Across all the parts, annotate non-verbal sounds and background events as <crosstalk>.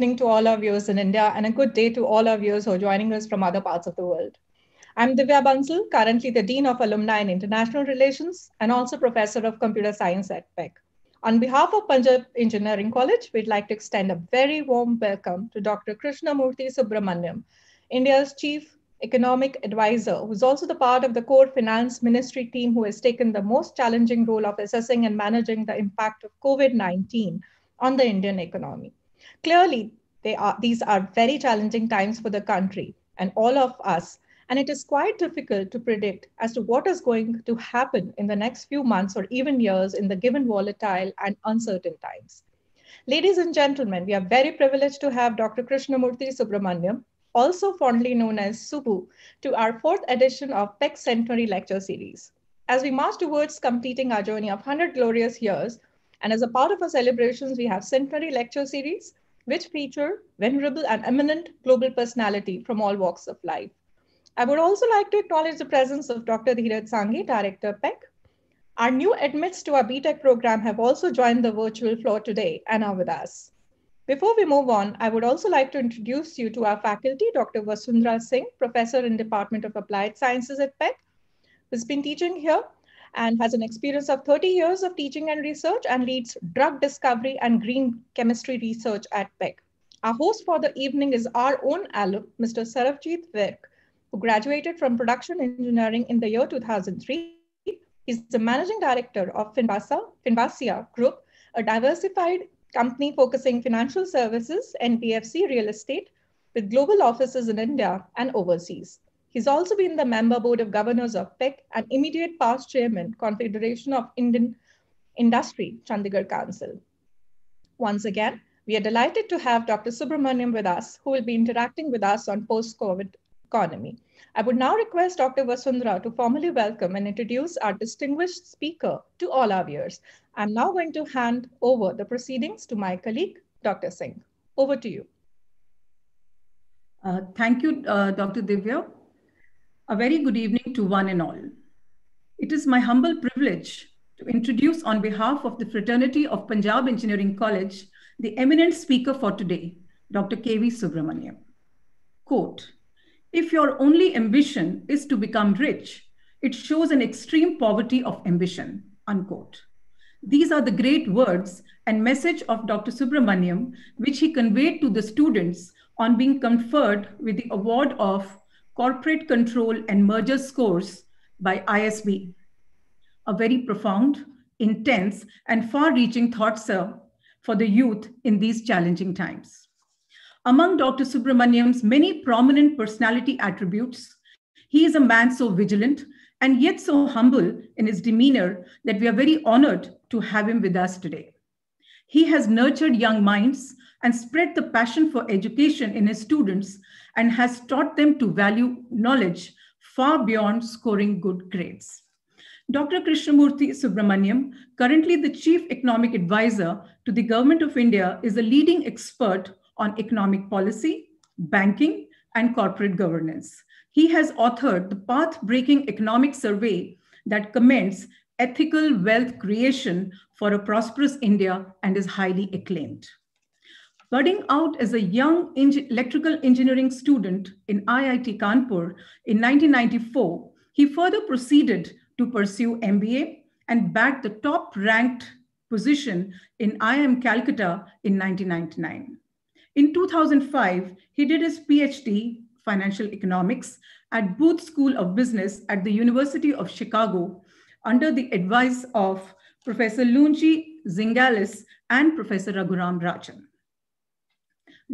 Evening to all our viewers in India and a good day to all our viewers who are joining us from other parts of the world. I'm Divya Bansal, currently the Dean of Alumni and International Relations and also Professor of Computer Science at PEC. On behalf of Punjab Engineering College, we'd like to extend a very warm welcome to Dr. Krishnamurthy Subramanian, India's Chief Economic Advisor, who's also the part of the core finance ministry team who has taken the most challenging role of assessing and managing the impact of COVID-19 on the Indian economy. Clearly, are, these are very challenging times for the country and all of us, and it is quite difficult to predict as to what is going to happen in the next few months or even years in the given volatile and uncertain times. Ladies and gentlemen, we are very privileged to have Dr. Krishnamurthy Subramanian, also fondly known as Subu, to our fourth edition of PEC Centenary Lecture Series. As we march towards completing our journey of 100 glorious years, and as a part of our celebrations, we have Centenary Lecture Series, which feature venerable and eminent global personality from all walks of life. I would also like to acknowledge the presence of Dr. Dheeraj Sanghi, Director PEC. Our new admits to our BTech program have also joined the virtual floor today and are with us. Before we move on, I would also like to introduce you to our faculty, Dr. Vasundhara Singh, Professor in Department of Applied Sciences at PEC, who's been teaching here and has an experience of 30 years of teaching and research and leads drug discovery and green chemistry research at PEC. Our host for the evening is our own alum, Mr. Sarabjit Virk, who graduated from production engineering in the year 2003. He's the managing director of Finvasa, Finvasia Group, a diversified company focusing financial services, NBFC real estate, with global offices in India and overseas. He's also been the member board of governors of PEC and immediate past chairman, Confederation of Indian Industry, Chandigarh Council. Once again, we are delighted to have Dr. Subramanian with us, who will be interacting with us on post-COVID economy. I would now request Dr. Vasundhara to formally welcome and introduce our distinguished speaker to all our viewers. I'm now going to hand over the proceedings to my colleague, Dr. Singh. Over to you. Uh, thank you, uh, Dr. Divya. A very good evening to one and all. It is my humble privilege to introduce on behalf of the fraternity of Punjab Engineering College, the eminent speaker for today, Dr. K.V. Subramanian. Quote, if your only ambition is to become rich, it shows an extreme poverty of ambition, unquote. These are the great words and message of Dr. Subramanian, which he conveyed to the students on being conferred with the award of Corporate Control and Merger Scores by ISB. A very profound, intense, and far reaching thought, sir, for the youth in these challenging times. Among Dr. Subramanian's many prominent personality attributes, he is a man so vigilant and yet so humble in his demeanor that we are very honored to have him with us today. He has nurtured young minds and spread the passion for education in his students and has taught them to value knowledge far beyond scoring good grades. Dr. Krishnamurthy Subramanian, currently the Chief Economic Advisor to the Government of India, is a leading expert on economic policy, banking, and corporate governance. He has authored the path-breaking economic survey that commends ethical wealth creation for a prosperous India and is highly acclaimed. Budding out as a young electrical engineering student in IIT Kanpur in 1994, he further proceeded to pursue MBA and bagged the top ranked position in IIM Calcutta in 1999. In 2005, he did his PhD, Financial Economics, at Booth School of Business at the University of Chicago under the advice of Professor Luigi Zingales and Professor Raghuram Rajan.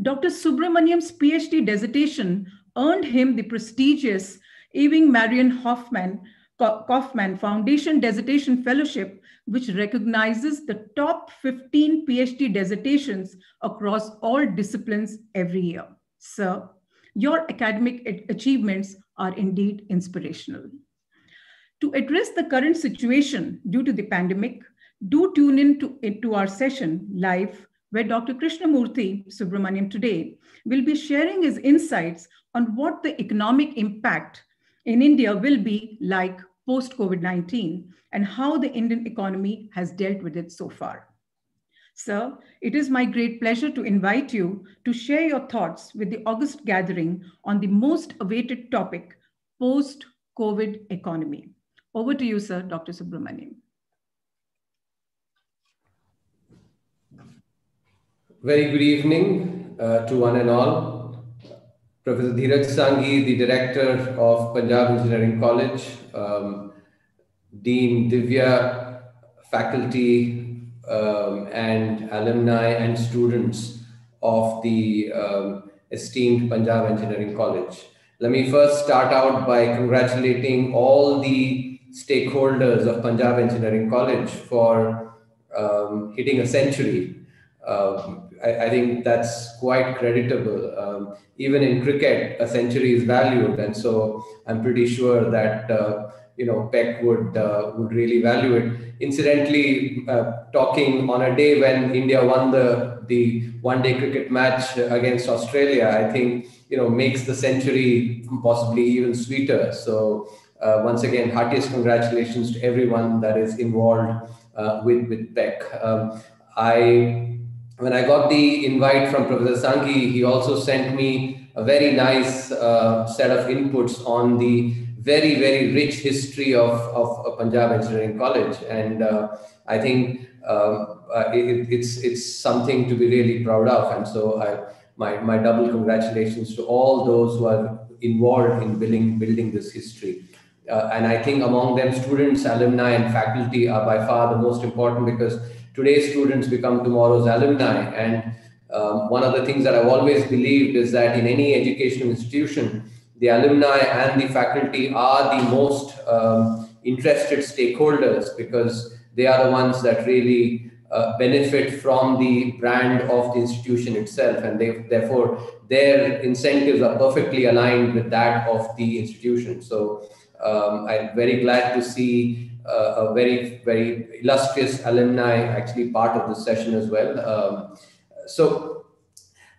Dr. Subramanian's PhD dissertation earned him the prestigious Ewing Marion Hoffman, Kauffman Foundation Dissertation Fellowship, which recognizes the top 15 PhD dissertations across all disciplines every year. Sir, your academic achievements are indeed inspirational. To address the current situation due to the pandemic, do tune in to, our session live where Dr. Krishnamurthy Subramanian today will be sharing his insights on what the economic impact in India will be like post COVID 19 and how the Indian economy has dealt with it so far. Sir, it is my great pleasure to invite you to share your thoughts with the August gathering on the most awaited topic, post-COVID economy. Over to you, sir, Dr. Subramanian. Very good evening uh, to one and all. Professor Dheeraj Sanghi, the Director of Punjab Engineering College, um, Dean Divya, faculty, um, and alumni and students of the um, esteemed Punjab Engineering College. Let me first start out by congratulating all the stakeholders of Punjab Engineering College for um, hitting a century. Um, I, I, think that's quite creditable. Um, even in cricket, a century is valued, and so I'm pretty sure that uh, you know PEC would uh, would really value it incidentally uh, talking on a day when India won the the one day cricket match against Australia, I think you know makes the century possibly even sweeter. So uh, once again, heartiest congratulations to everyone that is involved uh, with with PEC. Um, I when I got the invite from Professor Sanghi, he also sent me a very nice uh, set of inputs on the very, very rich history of, of Punjab Engineering College. And uh, I think um, uh, it, it's, it's something to be really proud of. And so I, my, my double congratulations to all those who are involved in building, building this history. Uh, and I think among them, students, alumni, and faculty are by far the most important because today's students become tomorrow's alumni. And um, one of the things that I've always believed is that in any educational institution, the alumni and the faculty are the most um, interested stakeholders because they are the ones that really uh, benefit from the brand of the institution itself and they, therefore their incentives are perfectly aligned with that of the institution so um, i'm very glad to see a very very illustrious alumni actually part of this session as well. Um, so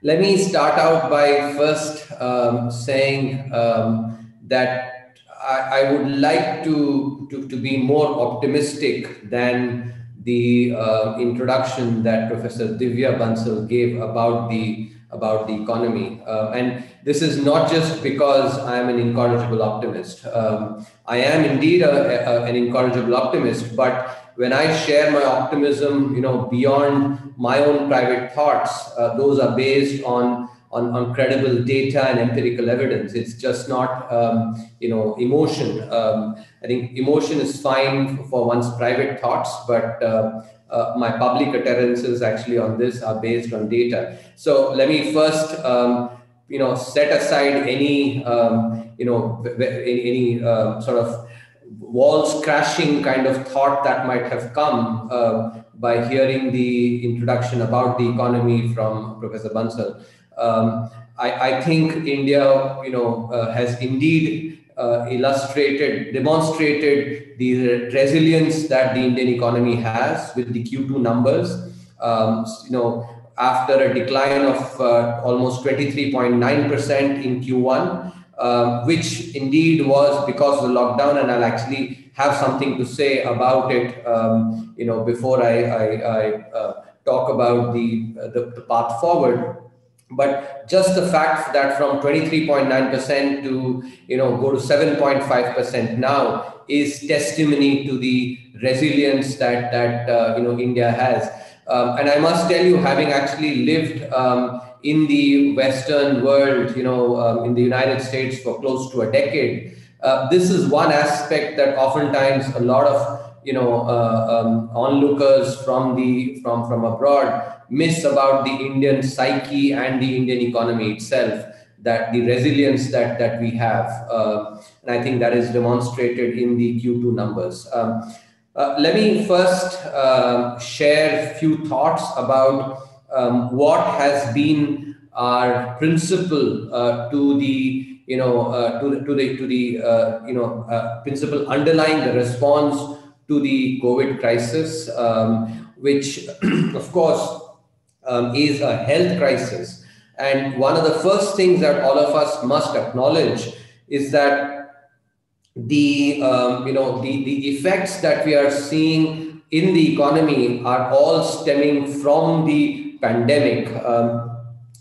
let me start out by first um, saying um, that I, I, would like to, to, to, be more optimistic than the uh, introduction that Professor Divya Bansal gave about the about the economy. Uh, and this is not just because I am an incorrigible optimist. Um, I am indeed a, a, an incorrigible optimist, but when I share my optimism, you know, beyond my own private thoughts, uh, those are based on, on, on credible data and empirical evidence. It's just not, um, you know, emotion. Um, I think emotion is fine for one's private thoughts, but uh, uh, my public utterances actually on this are based on data. So let me first, um, you know, set aside any, um, you know, any, uh, sort of walls crashing kind of thought that might have come uh, by hearing the introduction about the economy from Professor Bansal. Um, I, I, think India, you know, uh, has indeed uh, illustrated, demonstrated the resilience that the Indian economy has with the Q2 numbers. Um, you know, after a decline of uh, almost 23.9% in Q1, um, which indeed was because of the lockdown, and I'll actually have something to say about it, um, you know, before I, I, I uh, talk about the, the, the path forward. But just the fact that from 23.9% to you know go to 7.5% now is testimony to the resilience that that uh, you know India has. Um, and I must tell you, having actually lived um, in the Western world, you know, um, in the United States for close to a decade. Uh, this is one aspect that oftentimes a lot of you know uh, um, onlookers from the from from abroad miss about the Indian psyche and the Indian economy itself. That the resilience that that we have, uh, and I think that is demonstrated in the Q2 numbers. Um, uh, let me first uh, share few thoughts about um, what has been our principle uh, to the you know uh, to, to the to the uh, you know principle underlying the response to the COVID crisis, um, which <clears throat> of course um, is a health crisis. And one of the first things that all of us must acknowledge is that the um, you know the, the effects that we are seeing in the economy are all stemming from the pandemic um,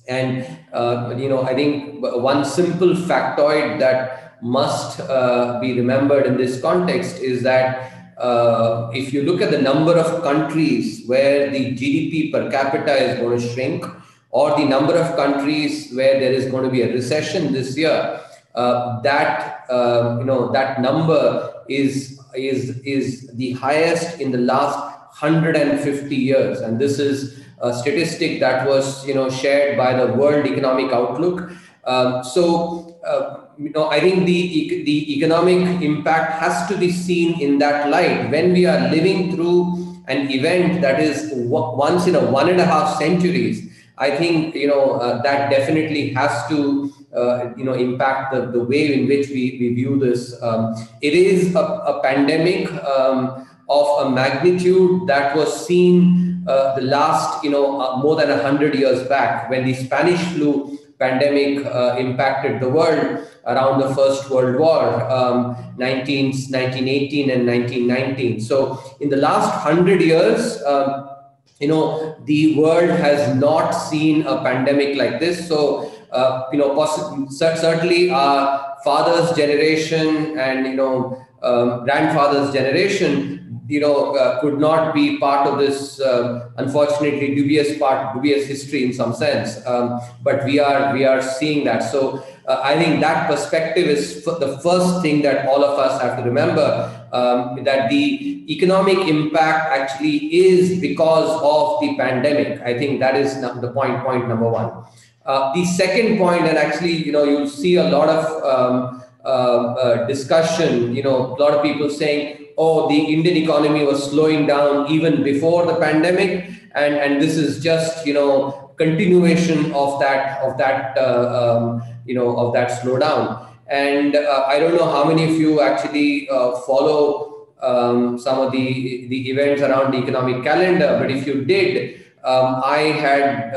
and uh, you know i think one simple factoid that must uh, be remembered in this context is that uh, if you look at the number of countries where the gdp per capita is going to shrink or the number of countries where there is going to be a recession this year uh, that uh, you know that number is is is the highest in the last 150 years. And this is a statistic that was you know shared by the world economic outlook. Um, so uh, you know i think the the economic impact has to be seen in that light when we are living through an event that is once in a one and a half centuries i think you know uh, that definitely has to uh, you know impact the, the way in which we, we view this. Um, it is a, a pandemic um, of a magnitude that was seen uh, the last you know uh, more than 100 years back when the Spanish flu pandemic uh, impacted the world around the First World War, um, 19, 1918 and 1919. So in the last 100 years, um, you know, the world has not seen a pandemic like this. So uh, you know, poss- certainly our father's generation and you know um, grandfather's generation, you know, uh, could not be part of this uh, unfortunately dubious part, dubious history in some sense. Um, but we are we are seeing that. So uh, I think that perspective is f- the first thing that all of us have to remember. Um, that the economic impact actually is because of the pandemic. I think that is the point. Point number one. Uh, the second point, and actually, you know, you'll see a lot of um, uh, uh, discussion, you know, a lot of people saying, oh, the Indian economy was slowing down even before the pandemic. And, and this is just, you know, continuation of that, of that, uh, um, you know, of that slowdown. And uh, I don't know how many of you actually follow um, some of the, the events around the economic calendar, but if you did, um, I had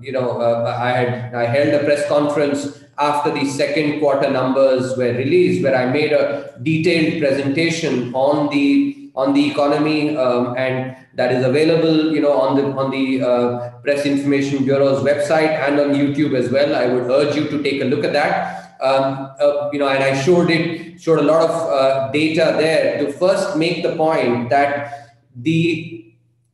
you know, uh, I had I held a press conference after the second quarter numbers were released, where I made a detailed presentation on the on the economy, um, and that is available, you know, on the on the uh, Press Information Bureau's website and on YouTube as well. I would urge you to take a look at that. Um, uh, you know, and I showed it showed a lot of uh, data there to first make the point that the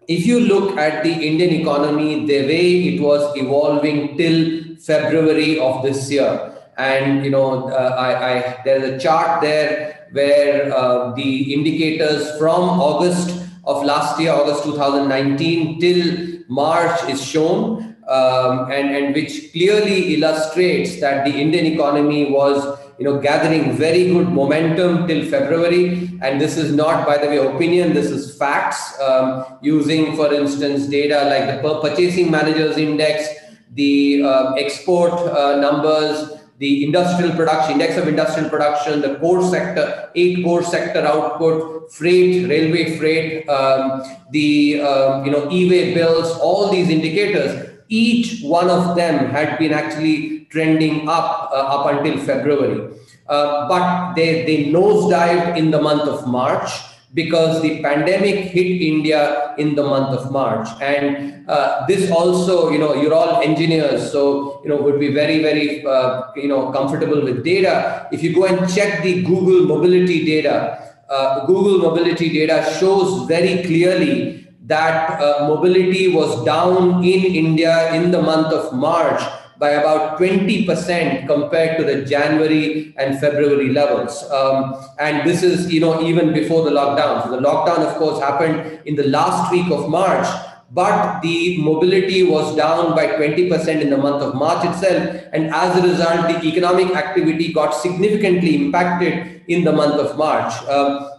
if you look at the Indian economy, the way it was evolving till February of this year, and you know, uh, I, I, there's a chart there where uh, the indicators from August of last year, August 2019 till March is shown, um, and and which clearly illustrates that the Indian economy was you know gathering very good momentum till February. And this is not, by the way, opinion. This is facts. Um, using, for instance, data like the purchasing managers index, the uh, export uh, numbers, the industrial production index of industrial production, the core sector, eight core sector output, freight, railway freight, um, the um, you know e-way bills, all these indicators. Each one of them had been actually trending up uh, up until February. Uh, but they, they nosedived in the month of March because the pandemic hit India in the month of March. And uh, this also, you know, you're all engineers, so, you know, would be very, very, uh, you know, comfortable with data. If you go and check the Google mobility data, uh, Google mobility data shows very clearly that uh, mobility was down in India in the month of March by about 20% compared to the January and February levels. Um, and this is, you know, even before the lockdown. So the lockdown, of course, happened in the last week of March, but the mobility was down by 20% in the month of March itself. And as a result, the economic activity got significantly impacted in the month of March. Um,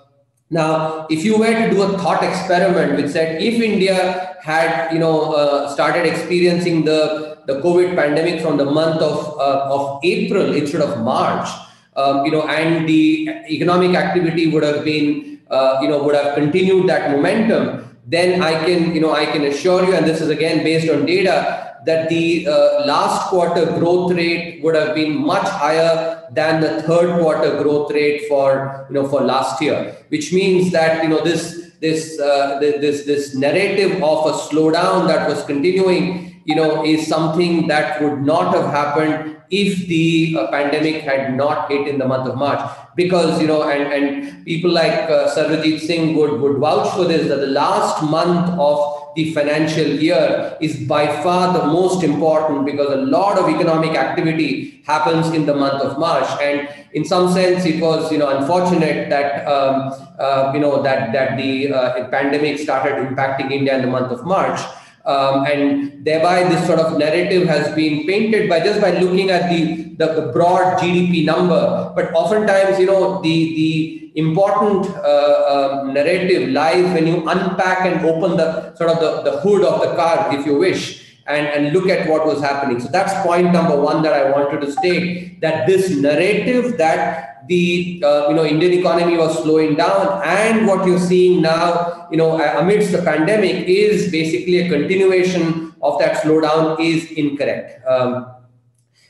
now, if you were to do a thought experiment which said if India had, you know, uh, started experiencing the the COVID pandemic from the month of, uh, of April instead of March, um, you know, and the economic activity would have been, uh, you know, would have continued that momentum, then I can, you know, I can assure you, and this is again based on data, that the uh, last quarter growth rate would have been much higher than the third quarter growth rate for, you know, for last year, which means that, you know, this this uh, this this narrative of a slowdown that was continuing, you know, is something that would not have happened if the uh, pandemic had not hit in the month of March. Because, you know, and, and people like uh, Sarabjit Singh would, would vouch for this, that the last month of the financial year is by far the most important because a lot of economic activity happens in the month of March. And in some sense, it was, you know, unfortunate that, um, uh, you know, that, that the uh, pandemic started impacting India in the month of March. Um, and thereby this sort of narrative has been painted by just by looking at the, the, the broad GDP number. But oftentimes, you know, the, the important uh, um, narrative lies when you unpack and open the sort of the, the hood of the car, if you wish, and, and look at what was happening. So that's point number one that I wanted to state, that this narrative that the uh, you know Indian economy was slowing down, and what you're seeing now, you know, amidst the pandemic, is basically a continuation of that slowdown is incorrect. Um,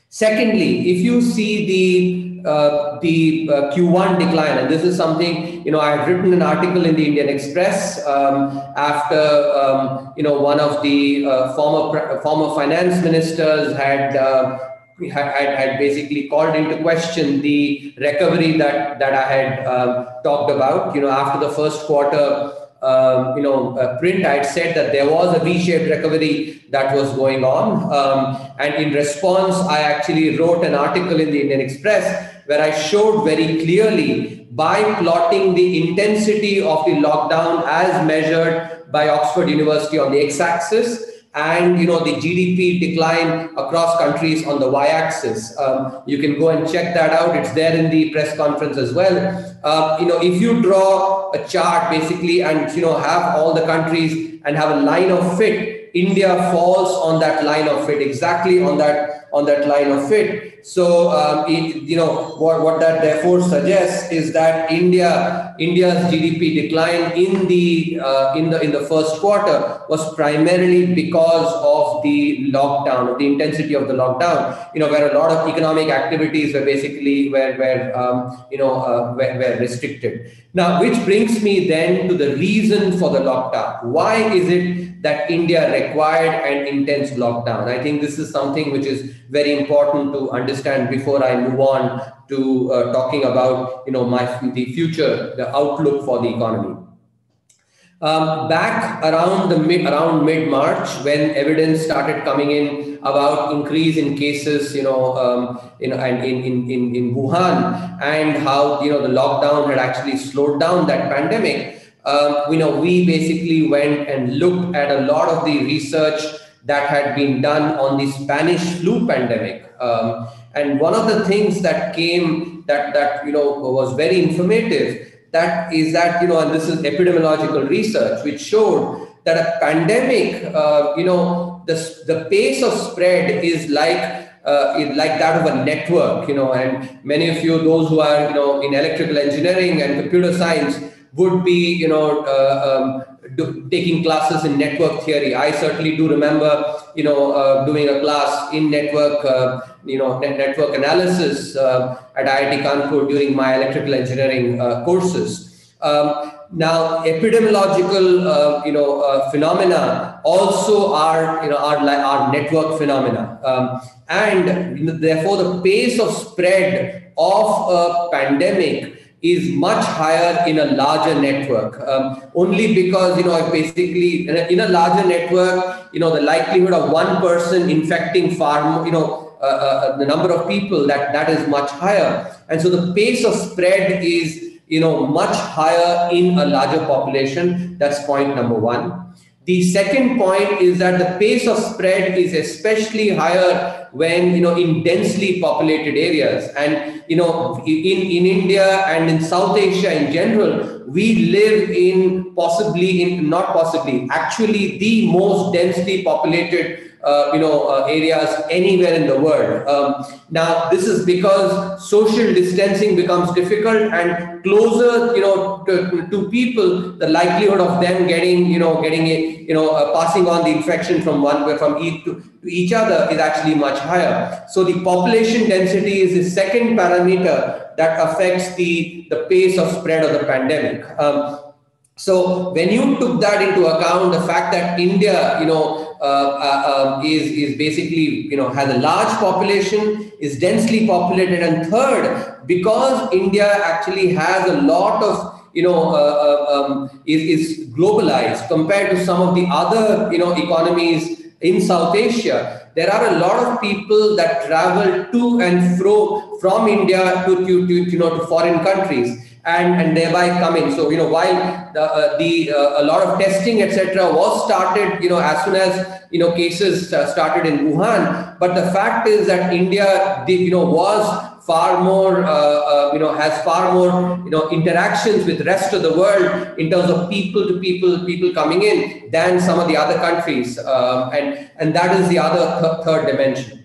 secondly, if you see the uh, the uh, Q1 decline, and this is something you know I have written an article in the Indian Express um, after um, you know one of the uh, former former finance ministers had uh, had, had basically called into question the recovery that that I had um, talked about. You know, after the first quarter, um, you know, uh, print, I had said that there was a V-shaped recovery that was going on, um, and in response, I actually wrote an article in the Indian Express where I showed very clearly by plotting the intensity of the lockdown as measured by Oxford University on the x-axis and you know the GDP decline across countries on the y-axis. Um, you can go and check that out. It's there in the press conference as well. Uh, you know, if you draw a chart basically and you know have all the countries and have a line of fit, India falls on that line of fit exactly on that on that line of fit. So, um, it, you know, what, what that therefore suggests is that India, India's GDP decline in the uh, in the in the first quarter was primarily because of the lockdown, of the intensity of the lockdown. You know, where a lot of economic activities were basically were were um, you know uh, were, were restricted. Now, which brings me then to the reason for the lockdown. Why is it that India required an intense lockdown? I think this is something which is very important to understand before I move on to uh, talking about you know my the future, the outlook for the economy. Um, back around the mid around mid March, when evidence started coming in about increase in cases, you know, um, in, and in, in in in Wuhan, and how you know the lockdown had actually slowed down that pandemic. Um, you know, we basically went and looked at a lot of the research that had been done on the Spanish flu pandemic. Um, and one of the things that came that that you know was very informative that is that you know and this is epidemiological research which showed that a pandemic uh, you know the the pace of spread is like uh, like that of a network you know and many of you those who are you know in electrical engineering and computer science would be you know uh, um, do, taking classes in network theory. I certainly do remember, you know, uh, doing a class in network, uh, you know, net network analysis uh, at IIT Kanpur during my electrical engineering courses. Um, now, epidemiological, uh, you know, uh, phenomena also are, you know, are like are network phenomena, um, and therefore the pace of spread of a pandemic is much higher in a larger network. Um, only because you know basically in a, in a, larger network you know the likelihood of one person infecting far you know uh, uh, the number of people that that is much higher. And so the pace of spread is you know much higher in a larger population. That's point number one the second point is that the pace of spread is especially higher when you know in densely populated areas. And you know in in India and in South Asia in general we live in possibly in not possibly actually the most densely populated uh, you know, uh, areas anywhere in the world. Um, now, this is because social distancing becomes difficult and closer, you know, to, to people, the likelihood of them getting, you know, getting it, you know, uh, passing on the infection from one from each to, to each other is actually much higher. So the population density is the second parameter that affects the, the pace of spread of the pandemic. Um, so when you took that into account, the fact that India, you know, uh, uh, uh, is is basically you know has a large population, is densely populated, and third, because India actually has a lot of you know uh, uh, um, is, is globalized compared to some of the other you know economies in South Asia. There are a lot of people that travel to and fro from India to, to, to you know to foreign countries and, and thereby coming. So, you know, while the, uh, the uh, a lot of testing, etc., was started, you know, as soon as, you know, cases uh, started in Wuhan, but the fact is that India, did, you know, was far more, uh, uh, you know, has far more, you know, interactions with rest of the world in terms of people to people, people coming in than some of the other countries. Um, and, and that is the other th third dimension.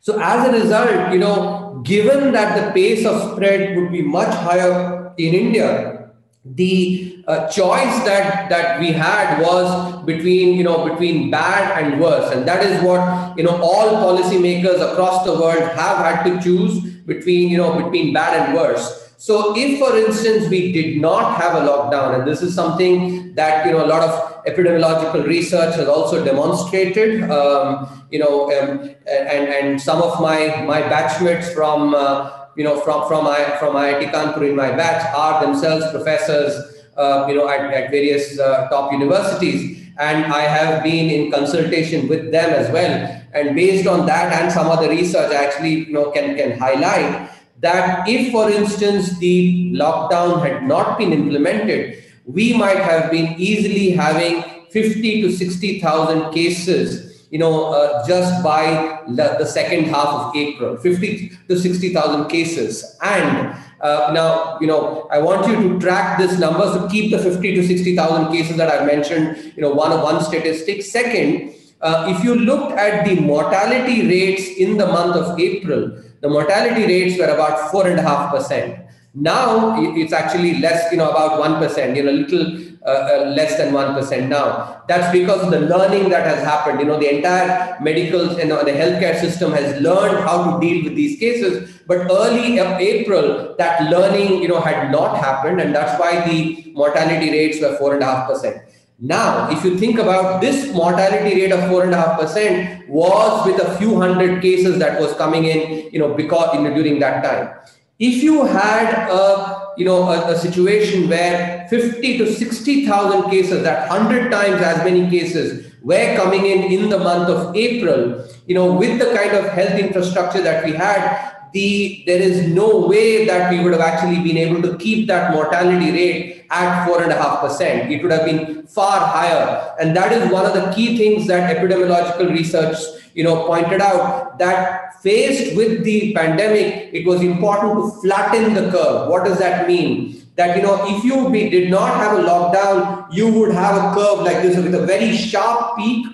So as a result, you know, given that the pace of spread would be much higher in India, the uh, choice that that we had was between you know between bad and worse, and that is what you know all policymakers across the world have had to choose between you know between bad and worse. So if, for instance, we did not have a lockdown, and this is something that you know a lot of epidemiological research has also demonstrated, um, you know, um, and and some of my my batchmates from uh, you know from from I, from IIT Kanpur in my batch are themselves professors, uh, you know, at, at various uh, top universities, and I have been in consultation with them as well. And based on that and some other research, I actually you know can can highlight that if, for instance, the lockdown had not been implemented, we might have been easily having 50 to 60,000 cases, you know, uh, just by the second half of April, 50 to 60,000 cases. And uh, now, you know, I want you to track this number. So keep the 50 to 60,000 cases that I mentioned, you know, one of one statistic. Second, uh, if you looked at the mortality rates in the month of April, the mortality rates were about 4.5%. Now it's actually less, you know, about 1%, you know, a little uh, uh, less than 1% now. That's because of the learning that has happened. You know, the entire medical and you know, the healthcare system has learned how to deal with these cases. But early April, that learning, you know, had not happened. And that's why the mortality rates were 4.5%. Now, if you think about this mortality rate of four and a half percent was with a few hundred cases that was coming in, you know, because during that time. If you had a you know a, a situation where 50 to 60,000 cases, that 100 times as many cases were coming in in the month of April, you know, with the kind of health infrastructure that we had, the there is no way that we would have actually been able to keep that mortality rate at four and a half percent. It would have been far higher, and that is one of the key things that epidemiological research, you know, pointed out that faced with the pandemic, it was important to flatten the curve. What does that mean? That you know, if you be, did not have a lockdown, you would have a curve like this with a very sharp peak,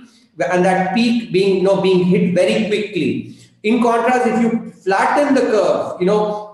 and that peak being you know being hit very quickly. In contrast, if you flatten the curve, you know,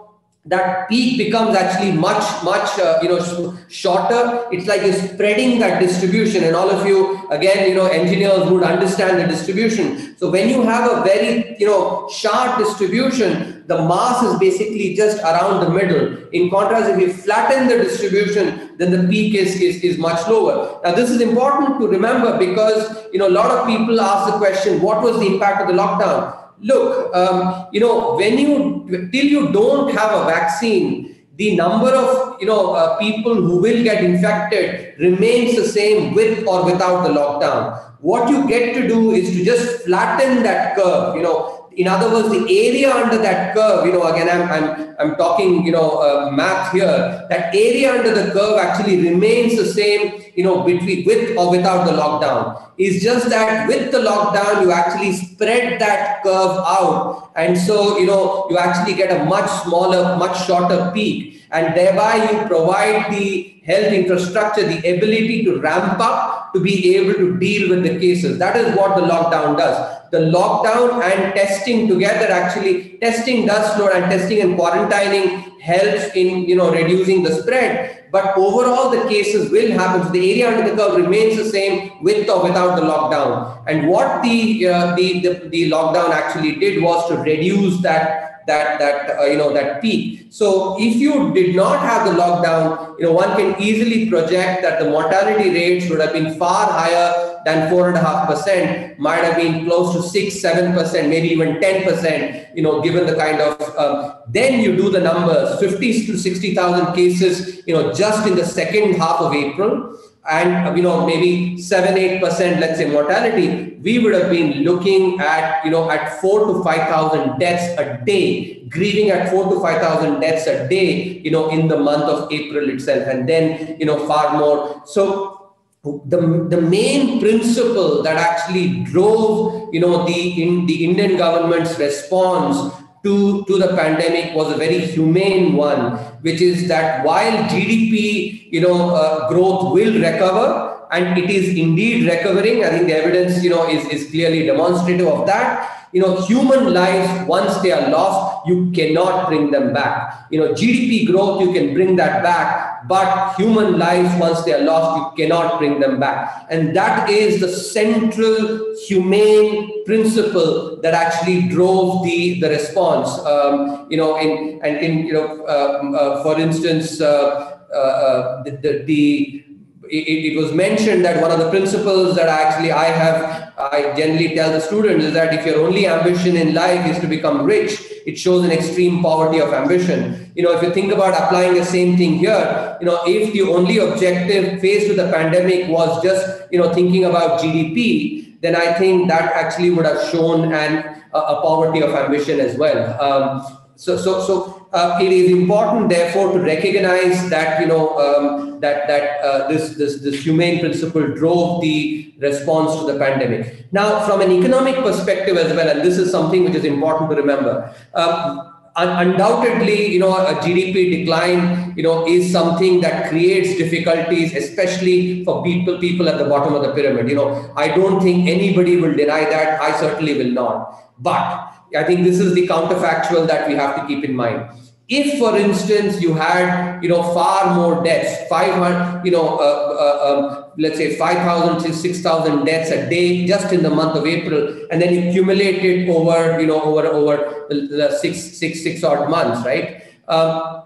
that peak becomes actually much much uh, you know shorter. It's like you're spreading that distribution and all of you again you know engineers would understand the distribution. So when you have a very you know sharp distribution the mass is basically just around the middle. In contrast if you flatten the distribution then the peak is is, is much lower. Now this is important to remember because you know a lot of people ask the question what was the impact of the lockdown look, um, you know, when you till you don't have a vaccine, the number of you know uh, people who will get infected remains the same with or without the lockdown. What you get to do is to just flatten that curve. You know, in other words, the area under that curve, you know, again, I'm, I'm, I'm talking, you know, uh, math here, that area under the curve actually remains the same, you know, between with or without the lockdown. It's just that with the lockdown, you actually spread that curve out. And so, you know, you actually get a much smaller, much shorter peak. And thereby you provide the health infrastructure, the ability to ramp up to be able to deal with the cases. That is what the lockdown does. The lockdown and testing together actually, testing does slow and testing and quarantining helps in you know reducing the spread. But overall, the cases will happen. So the area under the curve remains the same with or without the lockdown. And what the uh, the, the the lockdown actually did was to reduce that that that uh, you know that peak. So if you did not have the lockdown you know one can easily project that the mortality rates would have been far higher than four and a half percent might have been close to six seven percent maybe even 10 percent you know given the kind of um, then you do the numbers 50 to 60000 cases you know just in the second half of april and uh, you know maybe 7 8 percent let's say mortality we would have been looking at you know at 4 to 5000 deaths a day grieving at 4 to 5000 deaths a day you know in the month of april itself and then you know far more. So the, the main principle that actually drove you know the in the indian government's response to, to the pandemic was a very humane one, which is that while GDP, you know, uh, growth will recover, and it is indeed recovering. I think the evidence, you know, is, is clearly demonstrative of that you know human lives once they are lost you cannot bring them back. You know gdp growth you can bring that back but human lives once they are lost you cannot bring them back. And that is the central humane principle that actually drove the the response. Um, you know in and in you know uh, uh, for instance uh, uh, uh the, the, the it, it, was mentioned that one of the principles that actually I have, I generally tell the students is that if your only ambition in life is to become rich, it shows an extreme poverty of ambition. You know, if you think about applying the same thing here, you know, if the only objective faced with the pandemic was just, you know, thinking about GDP, then I think that actually would have shown an, a, a poverty of ambition as well. Um, so, so, so uh, it is important, therefore, to recognize that you know um, that that uh, this this this humane principle drove the response to the pandemic. Now, from an economic perspective as well, and this is something which is important to remember. Um, undoubtedly you know a gdp decline you know is something that creates difficulties especially for people people at the bottom of the pyramid you know i don't think anybody will deny that i certainly will not but I think this is the counterfactual that we have to keep in mind. If, for instance, you had, you know, far more deaths, 500, you know, uh, uh, um, let's say 5,000 to 6,000 deaths a day just in the month of April, and then you accumulate it over, you know, over over the six, six, six odd months, right? Um,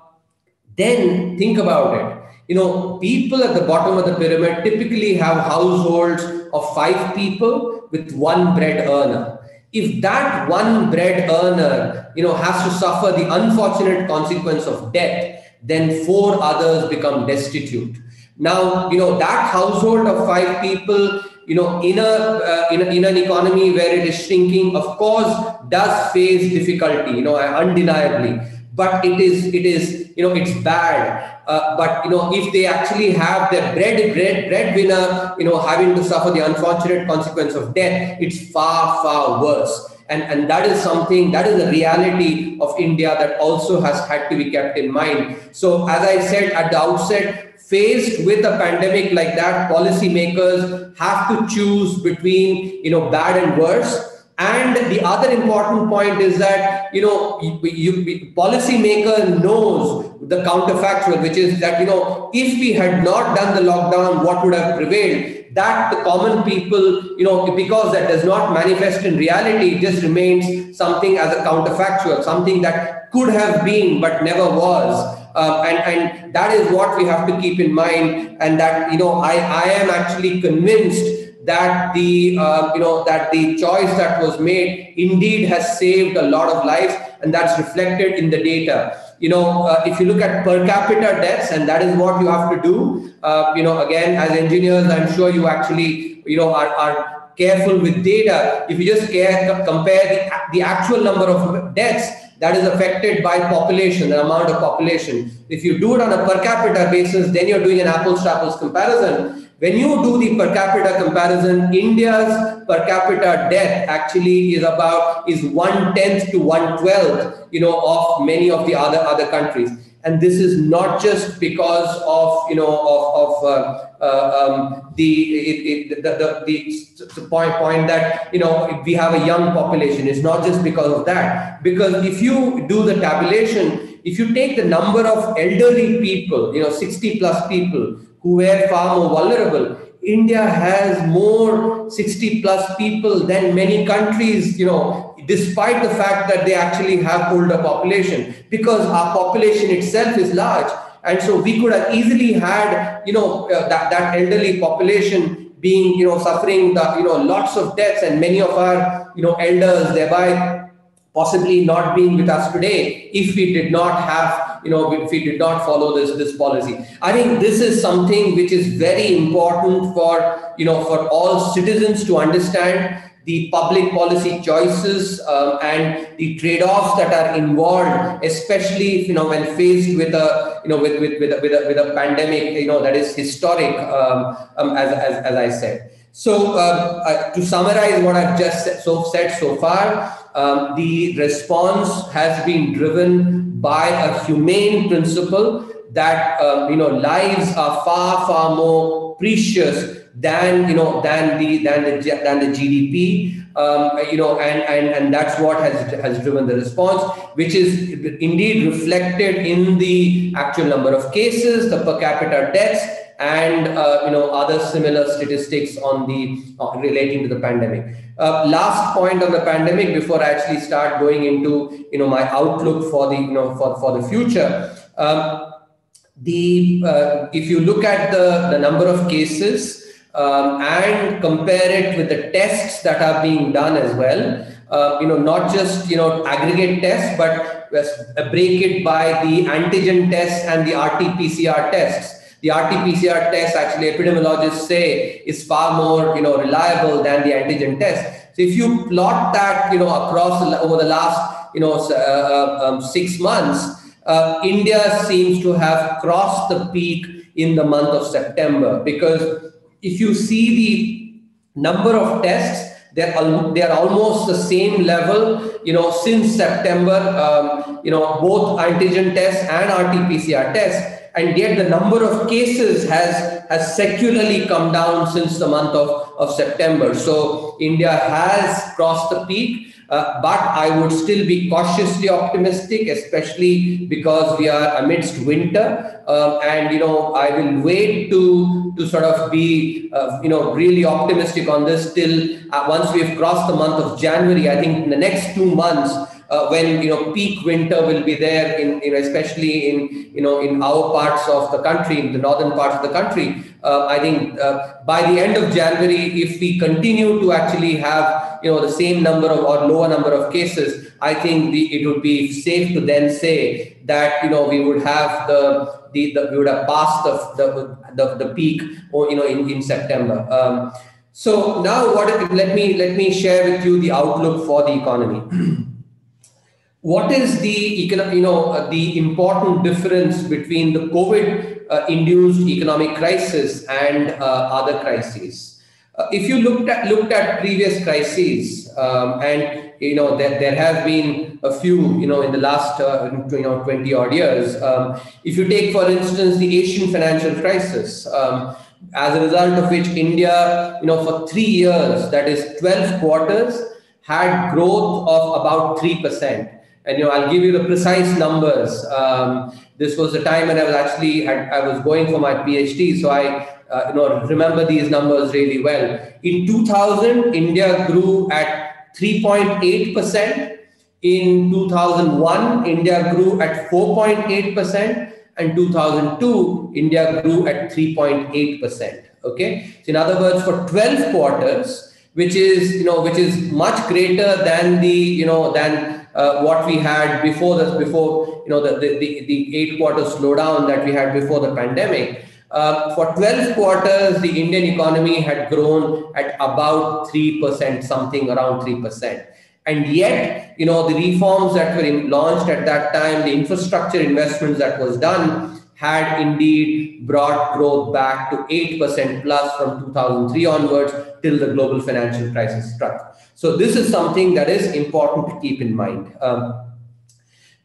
then think about it. You know, people at the bottom of the pyramid typically have households of five people with one bread earner if that one bread earner you know has to suffer the unfortunate consequence of death then four others become destitute. Now you know that household of five people you know in a, uh, in, a in an economy where it is shrinking of course does face difficulty you know undeniably but it is it is you know it's bad. Uh, but you know if they actually have their bread bread breadwinner you know having to suffer the unfortunate consequence of death it's far far worse. And and that is something that is the reality of india that also has had to be kept in mind. So as i said at the outset faced with a pandemic like that policymakers have to choose between you know bad and worse and the other important point is that you know you, you policymaker knows the counterfactual, which is that you know if we had not done the lockdown, what would have prevailed? That the common people, you know, because that does not manifest in reality, just remains something as a counterfactual, something that could have been but never was. Uh, and and that is what we have to keep in mind. And that you know, I I am actually convinced that the uh, you know that the choice that was made indeed has saved a lot of lives and that's reflected in the data you know uh, if you look at per capita deaths and that is what you have to do uh, you know again as engineers i'm sure you actually you know are, are careful with data if you just care, compare the, the actual number of deaths that is affected by population, the amount of population. If you do it on a per capita basis, then you're doing an apples to apples comparison. When you do the per capita comparison, India's per capita death actually is about is one tenth to one twelfth, you know, of many of the other other countries. and this is not just because of you know of, of uh, uh, um, the, it, it, the, the, the, the point point that you know we have a young population. It's not just because of that. Because if you do the tabulation, if you take the number of elderly people, you know, 60 plus people who were far more vulnerable, India has more 60 plus people than many countries, you know, despite the fact that they actually have older population because our population itself is large. And so we could have easily had, you know, uh, that, that elderly population being, you know, suffering the, you know, lots of deaths and many of our, you know, elders thereby possibly not being with us today if we did not have you know if we did not follow this this policy i think this is something which is very important for you know for all citizens to understand the public policy choices um, and the trade-offs that are involved, especially you know when faced with a you know with with with a, with a, with a pandemic you know that is historic, um, um, as, as as I said. So uh, uh, to summarize what I've just so, said so far, um, the response has been driven by a humane principle that um, you know lives are far far more precious than you know than the than the than the GDP. Um, you know, and, and and that's what has has driven the response, which is indeed reflected in the actual number of cases, the per capita deaths, and uh, you know other similar statistics on the uh, relating to the pandemic. Uh, last point on the pandemic before I actually start going into you know my outlook for the you know for for the future. Um, the uh, if you look at the the number of cases um, and compare it with the tests that are being done as well. Uh, you know, not just you know aggregate tests, but break it by the antigen tests and the RT-PCR tests. The RT-PCR test, actually, epidemiologists say, is far more you know reliable than the antigen test. So if you plot that you know across over the last you know uh, um, six months, uh, India seems to have crossed the peak in the month of September because if you see the number of tests, they're, they're almost the same level, you know, since September, um, you know, both antigen tests and RT-PCR tests. And yet the number of cases has, has secularly come down since the month of, of September. So India has crossed the peak. Uh, but I would still be cautiously optimistic, especially because we are amidst winter. Uh, and you know, I will wait to to sort of be uh, you know really optimistic on this till uh, once we've crossed the month of January. I think in the next two months, uh, when you know peak winter will be there in, in especially in you know in our parts of the country in the northern parts of the country. Uh, i think uh, by the end of january if we continue to actually have you know the same number of or lower number of cases i think the, it would be safe to then say that you know we would have the the, the we would have passed the the, the, the peak or you know in, in september. Um, so now what let me let me share with you the outlook for the economy <clears throat> what is the you know uh, the important difference between the covid uh, induced economic crisis and uh, other crises? Uh, if you looked at looked at previous crises um, and you know there, there have been a few you know in the last uh, you know 20 odd years um, if you take for instance the asian financial crisis um, as a result of which india you know for 3 years that is 12 quarters had growth of about 3% and you know i'll give you the precise numbers. Um, this was the time when i was actually I, I was going for my phd so i uh, you know remember these numbers really well. In 2000 india grew at 3.8% in 2001 india grew at 4.8% and 2002 india grew at 3.8% okay? So in other words for 12 quarters which is you know which is much greater than the you know than uh, what we had before this, before you know the, the, the, the eight quarter slowdown that we had before the pandemic. Uh, for 12 quarters, the Indian economy had grown at about 3%, something around 3%. And yet, you know, the reforms that were launched at that time, the infrastructure investments that was done, had indeed brought growth back to 8% plus from 2003 onwards till the global financial crisis struck. So this is something that is important to keep in mind. Um,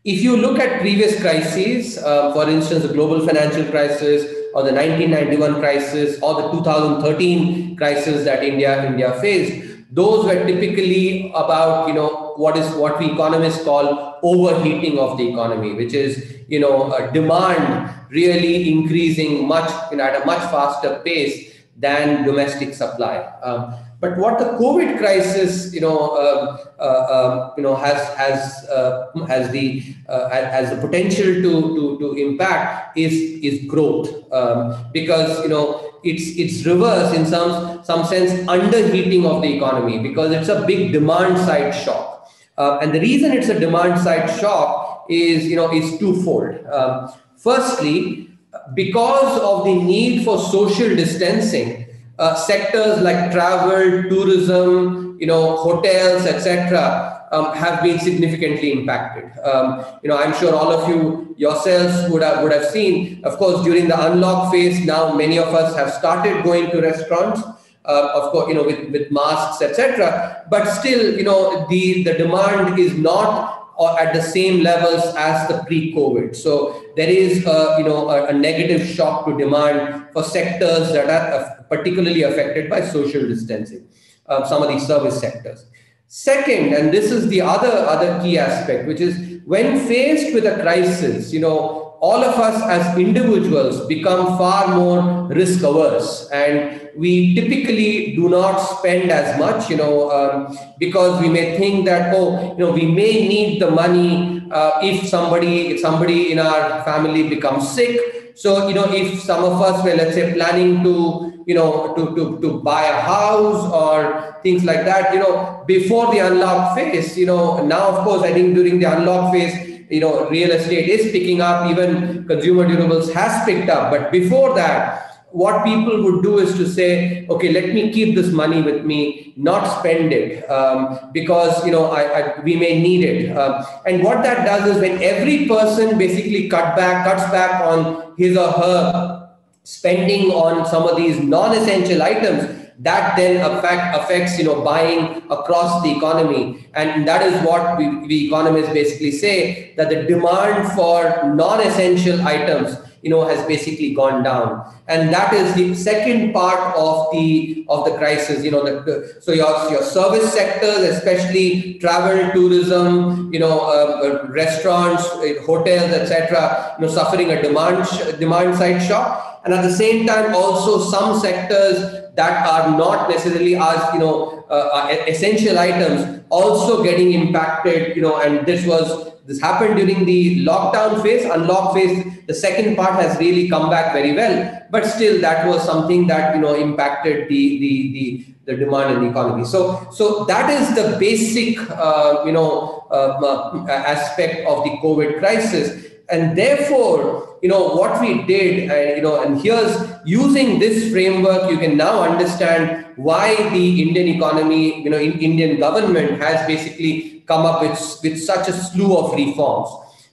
If you look at previous crises, uh, for instance, the global financial crisis or the 1991 crisis or the 2013 crisis that India India faced, those were typically about you know what is what we economists call overheating of the economy, which is you know demand really increasing much you know, at a much faster pace than domestic supply. Um, but what the COVID crisis, you know, uh, uh, um, you know, has has uh, has the uh, has the potential to to to impact is is growth um, because you know it's it's reverse in some some sense underheating of the economy because it's a big demand side shock, uh, and the reason it's a demand side shock is you know is twofold. Um, firstly, because of the need for social distancing uh, sectors like travel, tourism, you know, hotels, etc., um, have been significantly impacted. Um, you know, I'm sure all of you yourselves would have would have seen. Of course, during the unlock phase, now many of us have started going to restaurants. Uh, of course, you know, with, with masks, etc. But still, you know, the the demand is not or at the same levels as the pre-COVID. So there is, a, you know, a, a, negative shock to demand for sectors that are particularly affected by social distancing. Uh, some of these service sectors. Second, and this is the other other key aspect, which is when faced with a crisis, you know, all of us as individuals become far more risk averse. And we typically do not spend as much you know um, because we may think that oh you know we may need the money uh, if somebody if somebody in our family becomes sick. So you know if some of us were let's say planning to you know to to, to buy a house or things like that you know before the unlock phase you know now of course i think during the unlock phase you know real estate is picking up even consumer durables has picked up. But before that what people would do is to say okay let me keep this money with me not spend it um, because you know I, I, we may need it. Um, and what that does is when every person basically cut back cuts back on his or her spending on some of these non-essential items that then affect, affects you know buying across the economy. And that is what we, we economists basically say that the demand for non-essential items you know has basically gone down. And that is the second part of the of the crisis you know the, the so your your service sectors especially travel tourism you know uh, uh restaurants uh, hotels etc you know suffering a demand demand side shock. And at the same time also some sectors that are not necessarily as you know uh, essential items also getting impacted you know and this was this happened during the lockdown phase. Unlock phase the second part has really come back very well. But still that was something that you know impacted the the the, the demand in the economy. So so that is the basic uh, you know uh, aspect of the covid crisis. And therefore you know what we did uh, you know and here's using this framework you can now understand why the indian economy you know in, indian government has basically come up with with such a slew of reforms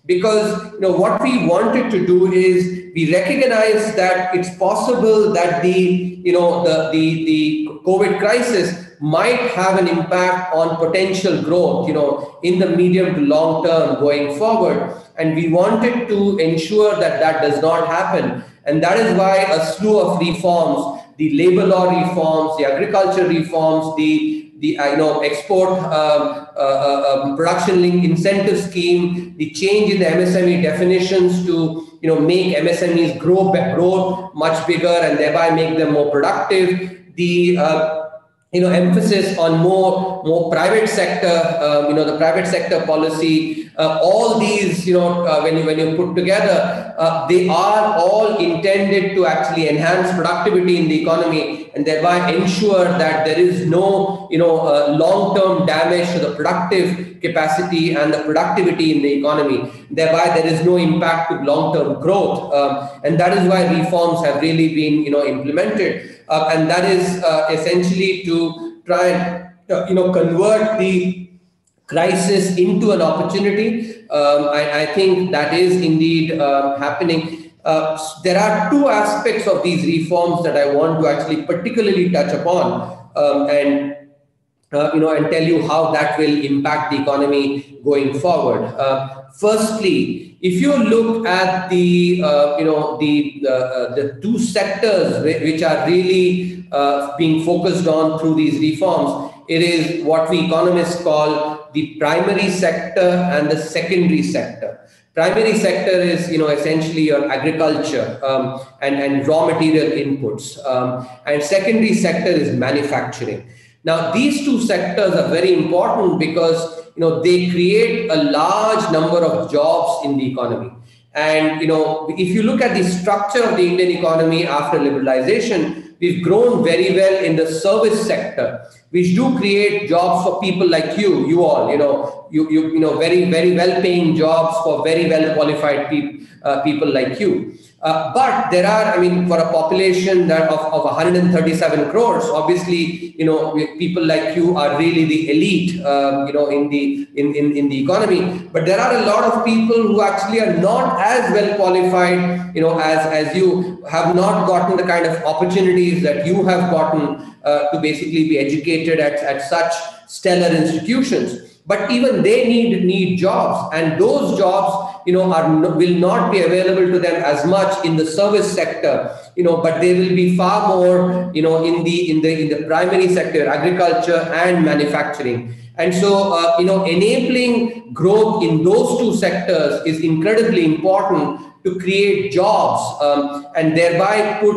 because you know what we wanted to do is we recognize that it's possible that the you know the the, the covid crisis might have an impact on potential growth you know in the medium to long term going forward and we wanted to ensure that that does not happen. And that is why a slew of reforms, the labor law reforms, the agriculture reforms, the the I know export um, uh, uh, um, production link incentive scheme, the change in the MSME definitions to you know make MSMEs grow grow much bigger and thereby make them more productive. The uh, you know emphasis on more more private sector um, you know the private sector policy uh, all these you know uh, when you when you put together uh, they are all intended to actually enhance productivity in the economy and thereby ensure that there is no you know uh, long term damage to the productive capacity and the productivity in the economy. Thereby there is no impact to long term growth. Um, and that is why reforms have really been you know implemented uh, and that is uh, essentially to try and uh, you know convert the crisis into an opportunity. Um, I, I, think that is indeed uh, happening. Uh, there are two aspects of these reforms that I want to actually particularly touch upon, um, and uh, you know, and tell you how that will impact the economy going forward. firstly, if you look at the uh, you know the uh, the two sectors which are really uh, being focused on through these reforms, it is what we economists call the primary sector and the secondary sector. Primary sector is, you know, essentially your agriculture um, and, and raw material inputs. Um, and secondary sector is manufacturing. Now, these two sectors are very important because, you know, they create a large number of jobs in the economy. And, you know, if you look at the structure of the Indian economy after liberalization, we've grown very well in the service sector which do create jobs for people like you, you all, you know, you, you, you know, very, very well paying jobs for very well qualified pe- uh, people like you. Uh, but there are, I mean, for a population that of, of 137 crores, obviously, you know, people like you are really the elite, um, you know, in the in, in, in the economy. But there are a lot of people who actually are not as well qualified, you know, as as you have not gotten the kind of opportunities that you have gotten uh, to basically be educated at, at such stellar institutions but even they need need jobs. And those jobs you know are will not be available to them as much in the service sector you know but they will be far more you know in the in the in the primary sector agriculture and manufacturing. And so uh, you know enabling growth in those two sectors is incredibly important to create jobs um, and thereby put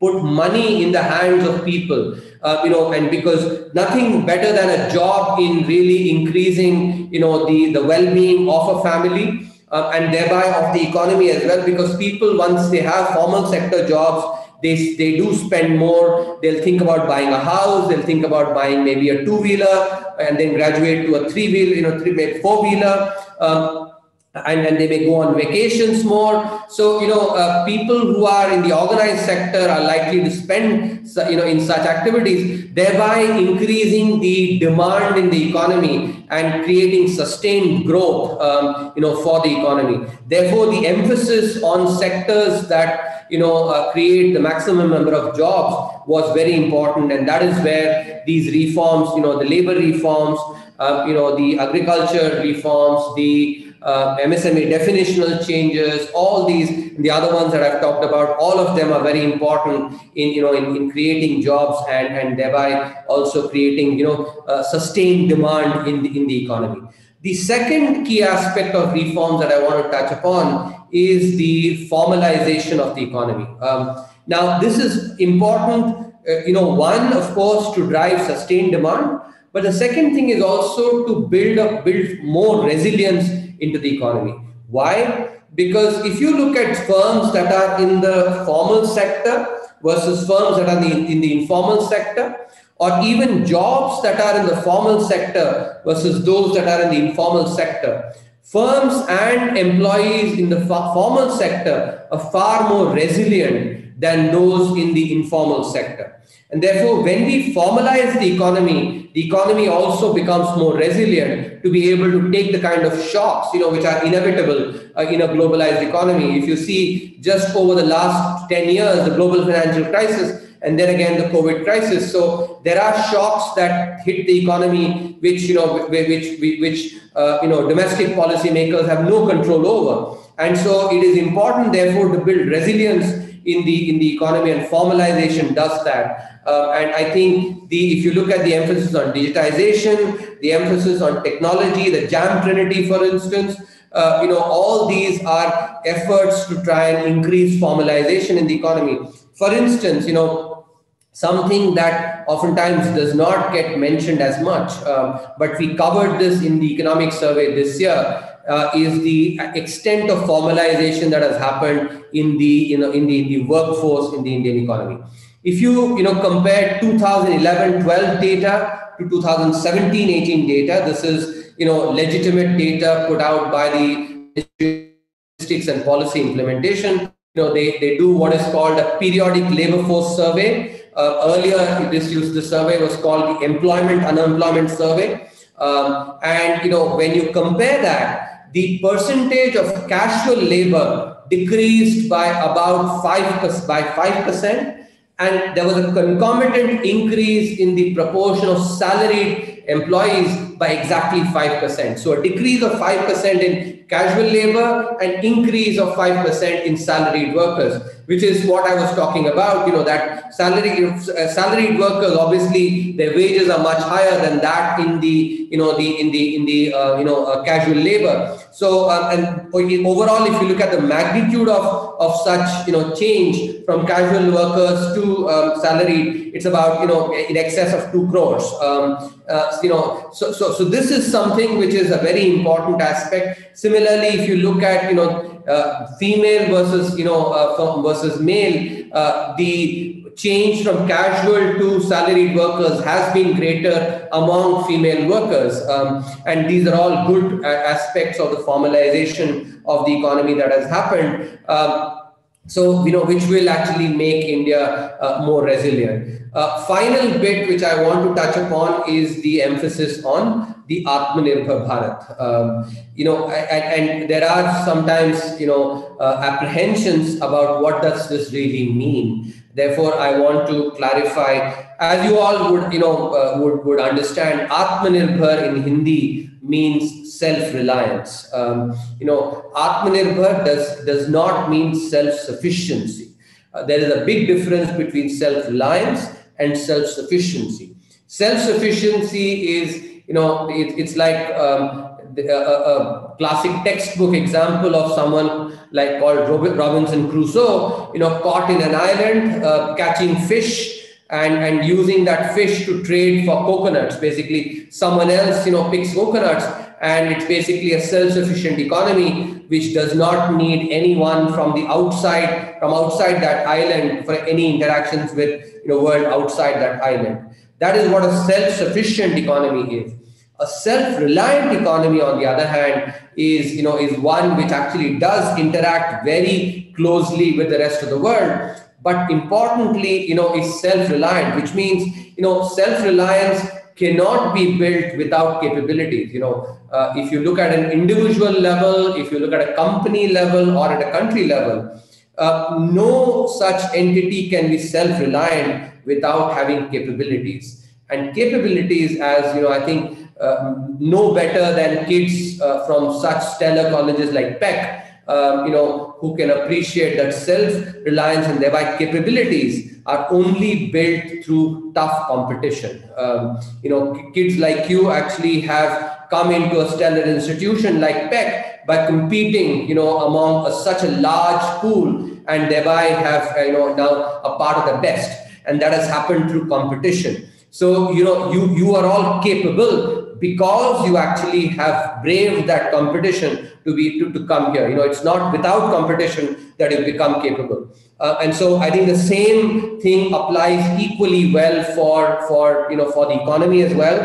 put money in the hands of people uh, you know and because nothing better than a job in really increasing you know the the well-being of a family uh, and thereby of the economy as well because people once they have formal sector jobs they, they do spend more. They'll think about buying a house they'll think about buying maybe a two-wheeler and then graduate to a three-wheel you know three four-wheeler. Um, and, and they may go on vacations more. So, you know, uh, people who are in the organized sector are likely to spend, you know, in such activities, thereby increasing the demand in the economy and creating sustained growth, um, you know, for the economy. Therefore, the emphasis on sectors that, you know, uh, create the maximum number of jobs was very important. And that is where these reforms, you know, the labor reforms, uh, you know, the agriculture reforms, the uh, MSME definitional changes, all these, the other ones that I've talked about, all of them are very important in, you know, in, in creating jobs and, and thereby also creating, you know, uh, sustained demand in the, in the economy. The second key aspect of reforms that I want to touch upon is the formalization of the economy. Um, now, this is important, uh, you know, one, of course, to drive sustained demand, but the second thing is also to build up, build more resilience into the economy. Why? Because if you look at firms that are in the formal sector versus firms that are in the, in the informal sector, or even jobs that are in the formal sector versus those that are in the informal sector, firms and employees in the formal sector are far more resilient than those in the informal sector. And therefore, when we formalize the economy, the economy also becomes more resilient to be able to take the kind of shocks, you know, which are inevitable uh, in a globalized economy. If you see just over the last 10 years, the global financial crisis, and then again the COVID crisis. So there are shocks that hit the economy, which you know, which which uh, you know, domestic policymakers have no control over. And so it is important, therefore, to build resilience in the in the economy and formalization does that. Uh, and i think the if you look at the emphasis on digitization the emphasis on technology the jam trinity for instance uh, you know all these are efforts to try and increase formalization in the economy. For instance you know something that oftentimes does not get mentioned as much um, but we covered this in the economic survey this year uh, is the extent of formalization that has happened in the you know in the, in the workforce in the Indian economy. If you you know compare 2011-12 data to 2017-18 data, this is you know legitimate data put out by the statistics and policy implementation. You know they, they do what is called a periodic labor force survey. Uh, earlier, this used the survey was called the employment unemployment survey. Um, and you know when you compare that the percentage of casual labor decreased by about 5 by 5% and there was a concomitant increase in the proportion of salaried employees by exactly 5%. So a decrease of 5% in casual labor and increase of 5% in salaried workers, which is what I was talking about. You know, that salary, uh, salaried workers, obviously their wages are much higher than that in the, you know, the, in the, in the, uh, you know, uh, casual labor. So, um, and overall, if you look at the magnitude of, of such, you know, change from casual workers to um, salaried, it's about, you know, in excess of two crores. Um, uh, you know, so, so, so this is something which is a very important aspect. Similarly, if you look at, you know, uh, female versus, you know, uh, versus male, uh, the change from casual to salaried workers has been greater among female workers. Um, and these are all good aspects of the formalization of the economy that has happened. Um, so, you know, which will actually make India uh, more resilient. Uh, final bit which I want to touch upon is the emphasis on the Atmanirbhar Bharat. Um, you know, and, and, there are sometimes, you know, uh, apprehensions about what does this really mean. Therefore, I want to clarify, as you all would, you know, uh, would, would understand, Atmanirbhar in Hindi means self-reliance. Um, you know, Atmanirbhar does, does not mean self-sufficiency. Uh, there is a big difference between self-reliance and self-sufficiency. Self-sufficiency is, you know, it, it's like um, a, a, classic textbook example of someone like called Robinson Crusoe, you know, caught in an island, uh, catching fish and, and using that fish to trade for coconuts. Basically, someone else, you know, picks coconuts and it's basically a self-sufficient economy which does not need anyone from the outside, from outside that island for any interactions with, you know, world outside that island. That is what a self-sufficient economy is. A self-reliant economy, on the other hand, is you know is one which actually does interact very closely with the rest of the world. But importantly, you know, is self-reliant, which means you know self-reliance cannot be built without capabilities. You know, uh, if you look at an individual level, if you look at a company level or at a country level, uh, no such entity can be self-reliant without having capabilities. And capabilities, as you know, I think uh, no better than kids uh, from such stellar colleges like PEC, um, you know, who can appreciate that self-reliance and thereby capabilities are only built through tough competition. Um, you know, kids like you actually have come into a stellar institution like PEC by competing, you know, among a, such a large pool and thereby have, you know, now a part of the best. And that has happened through competition. So, you know, you, you are all capable because you actually have braved that competition to be to, to come here. You know it's not without competition that you become capable. Uh, and so i think the same thing applies equally well for for you know for the economy as well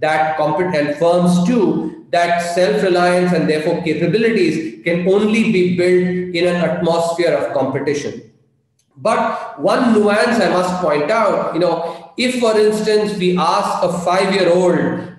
that competent firms too that self-reliance and therefore capabilities can only be built in an atmosphere of competition but one nuance i must point out you know if for instance we ask a 5 year old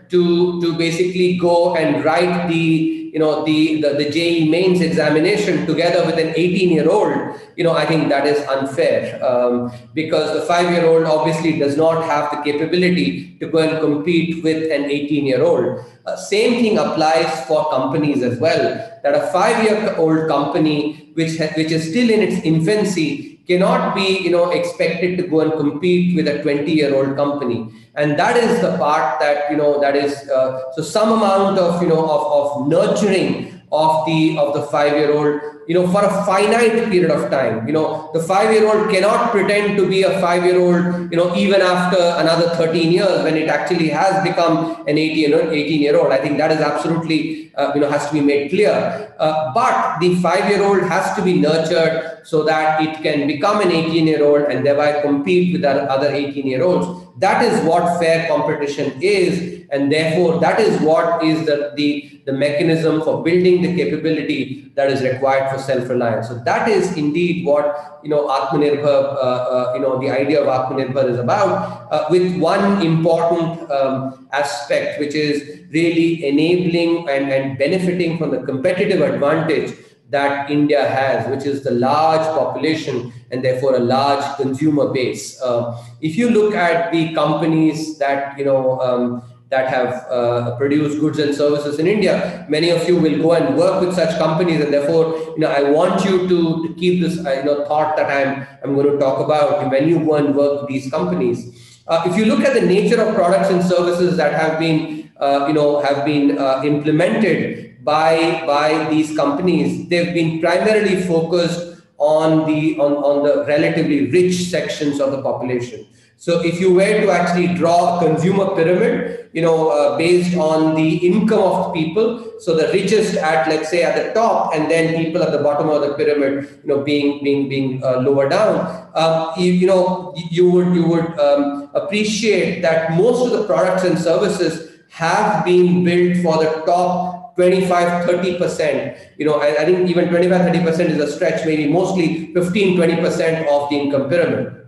to to basically go and write the you know the the, the JEE mains examination together with an 18 year old you know I think that is unfair um, because the five year old obviously does not have the capability to go and compete with an 18 year old. Uh, same thing applies for companies as well. That a five year old company which which is still in its infancy cannot be you know expected to go and compete with a 20 year old company. And that is the part that you know that is uh, so some amount of you know of, of nurturing of the of the five year old you know for a finite period of time. You know the five year old cannot pretend to be a five year old you know even after another 13 years when it actually has become an 18 or 18 year old i think that is absolutely uh, you know has to be made clear. Uh, but the five year old has to be nurtured so that it can become an 18 year old and thereby compete with other 18 year olds that is what fair competition is and therefore that is what is the, the, the mechanism for building the capability that is required for self-reliance. So that is indeed what, you know, Atmanirbhar, uh, uh, you know, the idea of Atmanirbhar is about uh, with one important um, aspect, which is really enabling and, and benefiting from the competitive advantage that India has, which is the large population and therefore a large consumer base. Uh, if you look at the companies that you know um, that have uh, produced goods and services in India. Many of you will go and work with such companies, and therefore, you know, I want you to, to keep this, uh, you know, thought that I'm I'm going to talk about when you go and work with these companies. Uh, if you look at the nature of products and services that have been, uh, you know, have been uh, implemented by by these companies, they've been primarily focused on the on, on the relatively rich sections of the population. So if you were to actually draw a consumer pyramid, you know, uh, based on the income of people, so the richest at let's say at the top, and then people at the bottom of the pyramid, you know, being being being uh, lower down, um, you, you, know, you would you would um, appreciate that most of the products and services have been built for the top 25 30% you know I, I think even 25 30% is a stretch maybe mostly 15 20% of the income pyramid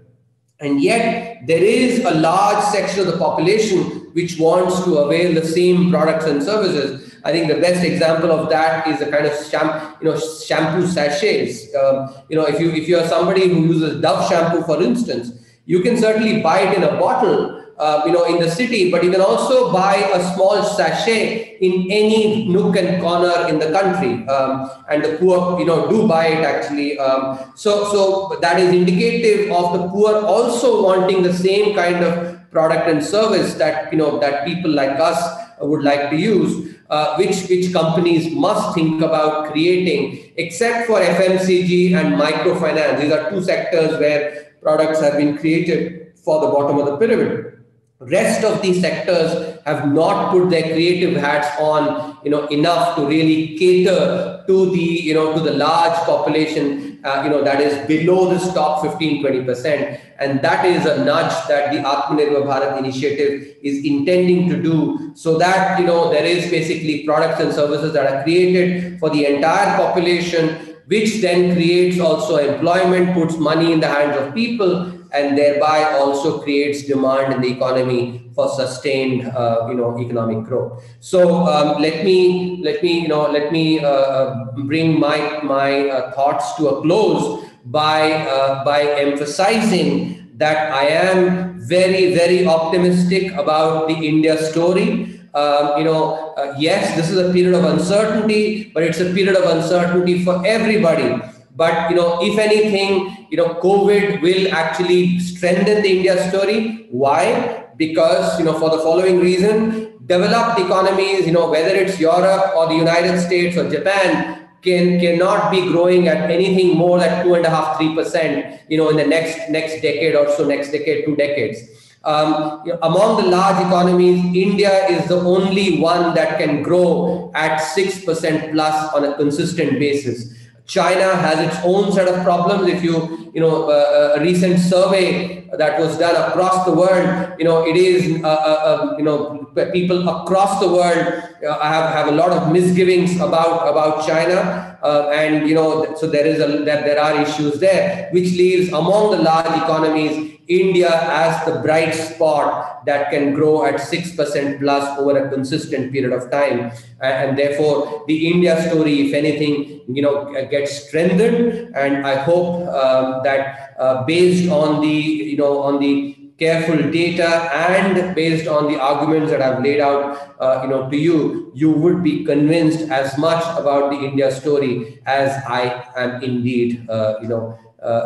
and yet, there is a large section of the population which wants to avail the same products and services. I think the best example of that is the kind of shampoo, you know, shampoo sachets. Um, you know, if you if you are somebody who uses Dove shampoo, for instance, you can certainly buy it in a bottle, uh, you know, in the city, but you can also buy a small sachet in any nook and corner in the country. Um, and the poor, you know, do buy it actually. Um, so, so that is indicative of the poor also wanting the same kind of product and service that, you know, that people like us would like to use. Uh, which which companies must think about creating, except for FMCG and microfinance. These are two sectors where products have been created for the bottom of the pyramid rest of these sectors have not put their creative hats on you know enough to really cater to the you know to the large population uh, you know that is below this top 15 20% and that is a nudge that the atmanirbhar bharat initiative is intending to do so that you know there is basically products and services that are created for the entire population which then creates also employment puts money in the hands of people and thereby also creates demand in the economy for sustained uh, you know economic growth so um, let me let me you know let me uh, uh, bring my my uh, thoughts to a close by uh, by emphasizing that i am very very optimistic about the india story um, you know, uh, yes, this is a period of uncertainty, but it's a period of uncertainty for everybody. But you know, if anything, you know, COVID will actually strengthen the India story. Why? Because you know, for the following reason, developed economies, you know, whether it's Europe or the United States or Japan, can cannot be growing at anything more than two and a half, three percent, you know, in the next next decade or so, next decade, two decades. Um, you know, among the large economies, India is the only one that can grow at six percent plus on a consistent basis. China has its own set of problems. If you, you know, uh, a recent survey that was done across the world, you know, it is, uh, uh, um, you know, people across the world uh, have, have a lot of misgivings about, about China. Uh, and, you know, so there is a, that there are issues there, which leaves among the large economies, India as the bright spot that can grow at 6% plus over a consistent period of time. And therefore, the India story, if anything, you know, gets strengthened. And I hope um, that uh, based on the, you know, on the careful data and based on the arguments that I've laid out, uh, you know, to you, you would be convinced as much about the India story as I am indeed, uh, you know,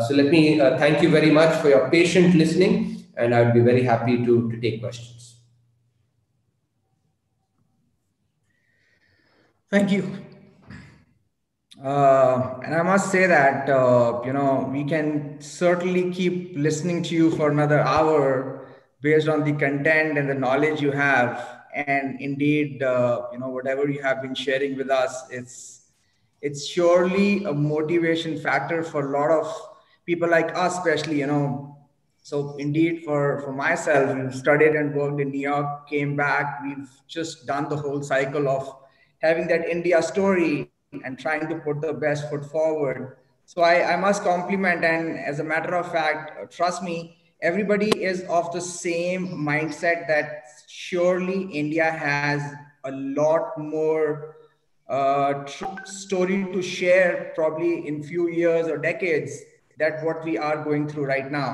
so let me uh, thank you very much for your patient listening, and I would be very happy to, to take questions. Thank you. Uh, and I must say that, uh, you know, we can certainly keep listening to you for another hour based on the content and the knowledge you have. And indeed, uh, you know, whatever you have been sharing with us, it's it's surely a motivation factor for a lot of people like us, especially, you know. So indeed, for for myself, studied and worked in New York, came back. We've just done the whole cycle of having that India story and trying to put the best foot forward. So I, I must compliment, and as a matter of fact, trust me, everybody is of the same mindset that surely India has a lot more uh, story to share probably in few years or decades that what we are going through right now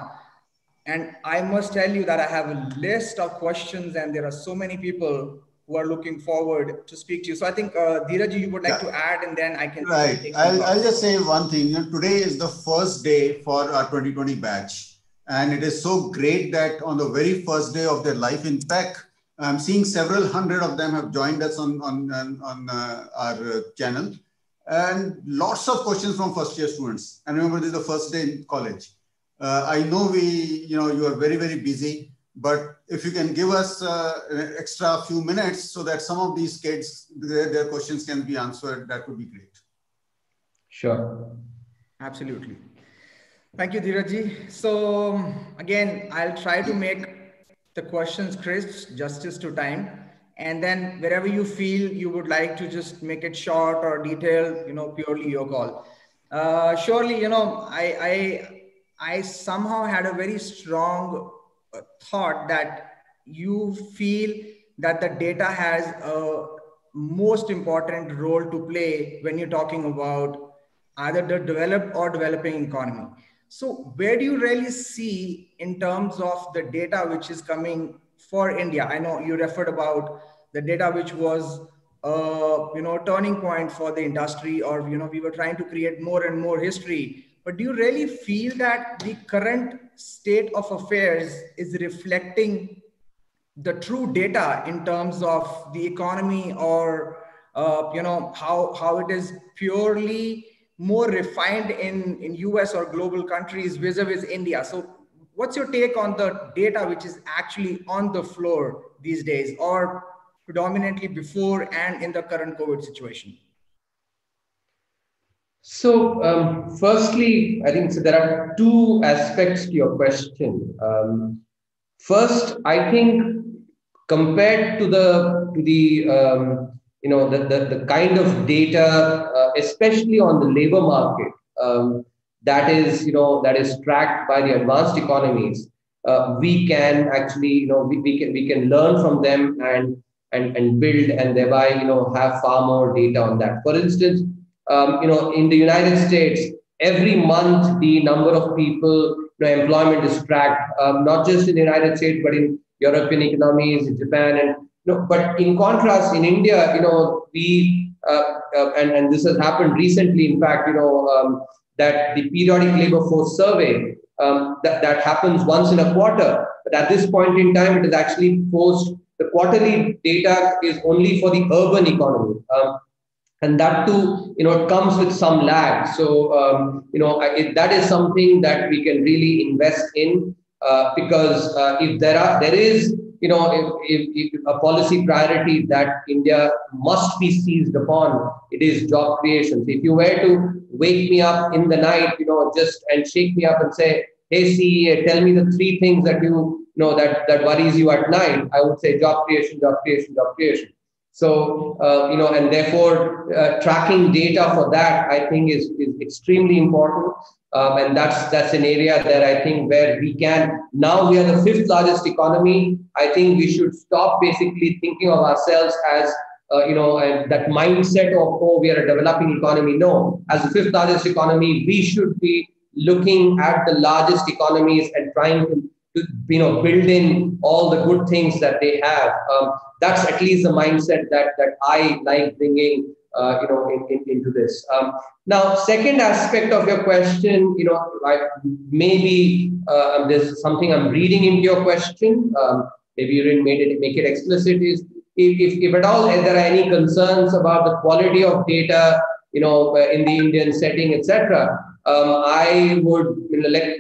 And I must tell you that I have a list of questions, and there are so many people who are looking forward to speak to you. So I think, uh, Dheeraj, you would like yeah. to add, and then I can. Right. I'll, I'll just say one thing. You know, today is the first day for our 2020 batch. And it is so great that on the very first day of their life in PEC, I'm seeing several hundred of them have joined us on, on, on, uh, our channel. And lots of questions from first year students. And remember, this is the first day in college. Uh, I know we, you know, you are very, very busy, but if you can give us uh, an extra few minutes so that some of these kids, their, their questions can be answered, that would be great. Sure. Absolutely. Thank you, Dheerajji. So again, I'll try to make the questions crisp, justice to time. And then wherever you feel you would like to just make it short or detailed, you know, purely your call. Uh, surely, you know, I, I, I somehow had a very strong uh, thought that you feel that the data has a most important role to play when you're talking about either the developed or developing economy. So where do you really see in terms of the data which is coming for India? I know you referred about the data which was uh, you know turning point for the industry or you know we were trying to create more and more history but do you really feel that the current state of affairs is reflecting the true data in terms of the economy or uh, you know how how it is purely more refined in, in US or global countries vis-a-vis India. So what's your take on the data which is actually on the floor these days or predominantly before and in the current COVID situation? So, um, firstly, I think so there are two aspects to your question. Um, first, I think compared to the to the um, you know the, the, the kind of data uh, especially on the labor market um, that is you know that is tracked by the advanced economies uh, we can actually you know we, we can we can learn from them and and and build and thereby you know have far more data on that for instance um, you know in the united states every month the number of people you know, employment is tracked um, not just in the united states but in european economies in japan and no, but in contrast, in India, you know, we uh, uh, and and this has happened recently. In fact, you know um, that the periodic labor force survey um, that that happens once in a quarter. But at this point in time, it is actually post the quarterly data is only for the urban economy. Um, and that too, you know, it comes with some lag. So, um, you know, it, that is something that we can really invest in uh, because uh, if there are, there is you know, if, if, if, a policy priority that India must be seized upon, it is job creation. So if you were to wake me up in the night, you know, just and shake me up and say, "Hey, CEA, tell me the three things that you, you know that that worries you at night," I would say job creation, job creation, job creation. So, uh, you know, and therefore uh, tracking data for that, I think is, is extremely important. Um, and that's, that's an area that I think where we can, now we are the fifth largest economy. I think we should stop basically thinking of ourselves as, uh, you know, and that mindset of, oh, we are a developing economy. No, as the fifth largest economy, we should be looking at the largest economies and trying to to you know build in all the good things that they have. Um, that's at least the mindset that that I like bringing uh, you know in, in, into this. Um, now, second aspect of your question, you know, like maybe uh, there's something I'm reading into your question. Um, maybe you didn't make it make it explicit. Is if, if, if at all there are any concerns about the quality of data, you know, uh, in the Indian setting, etc. Um, I would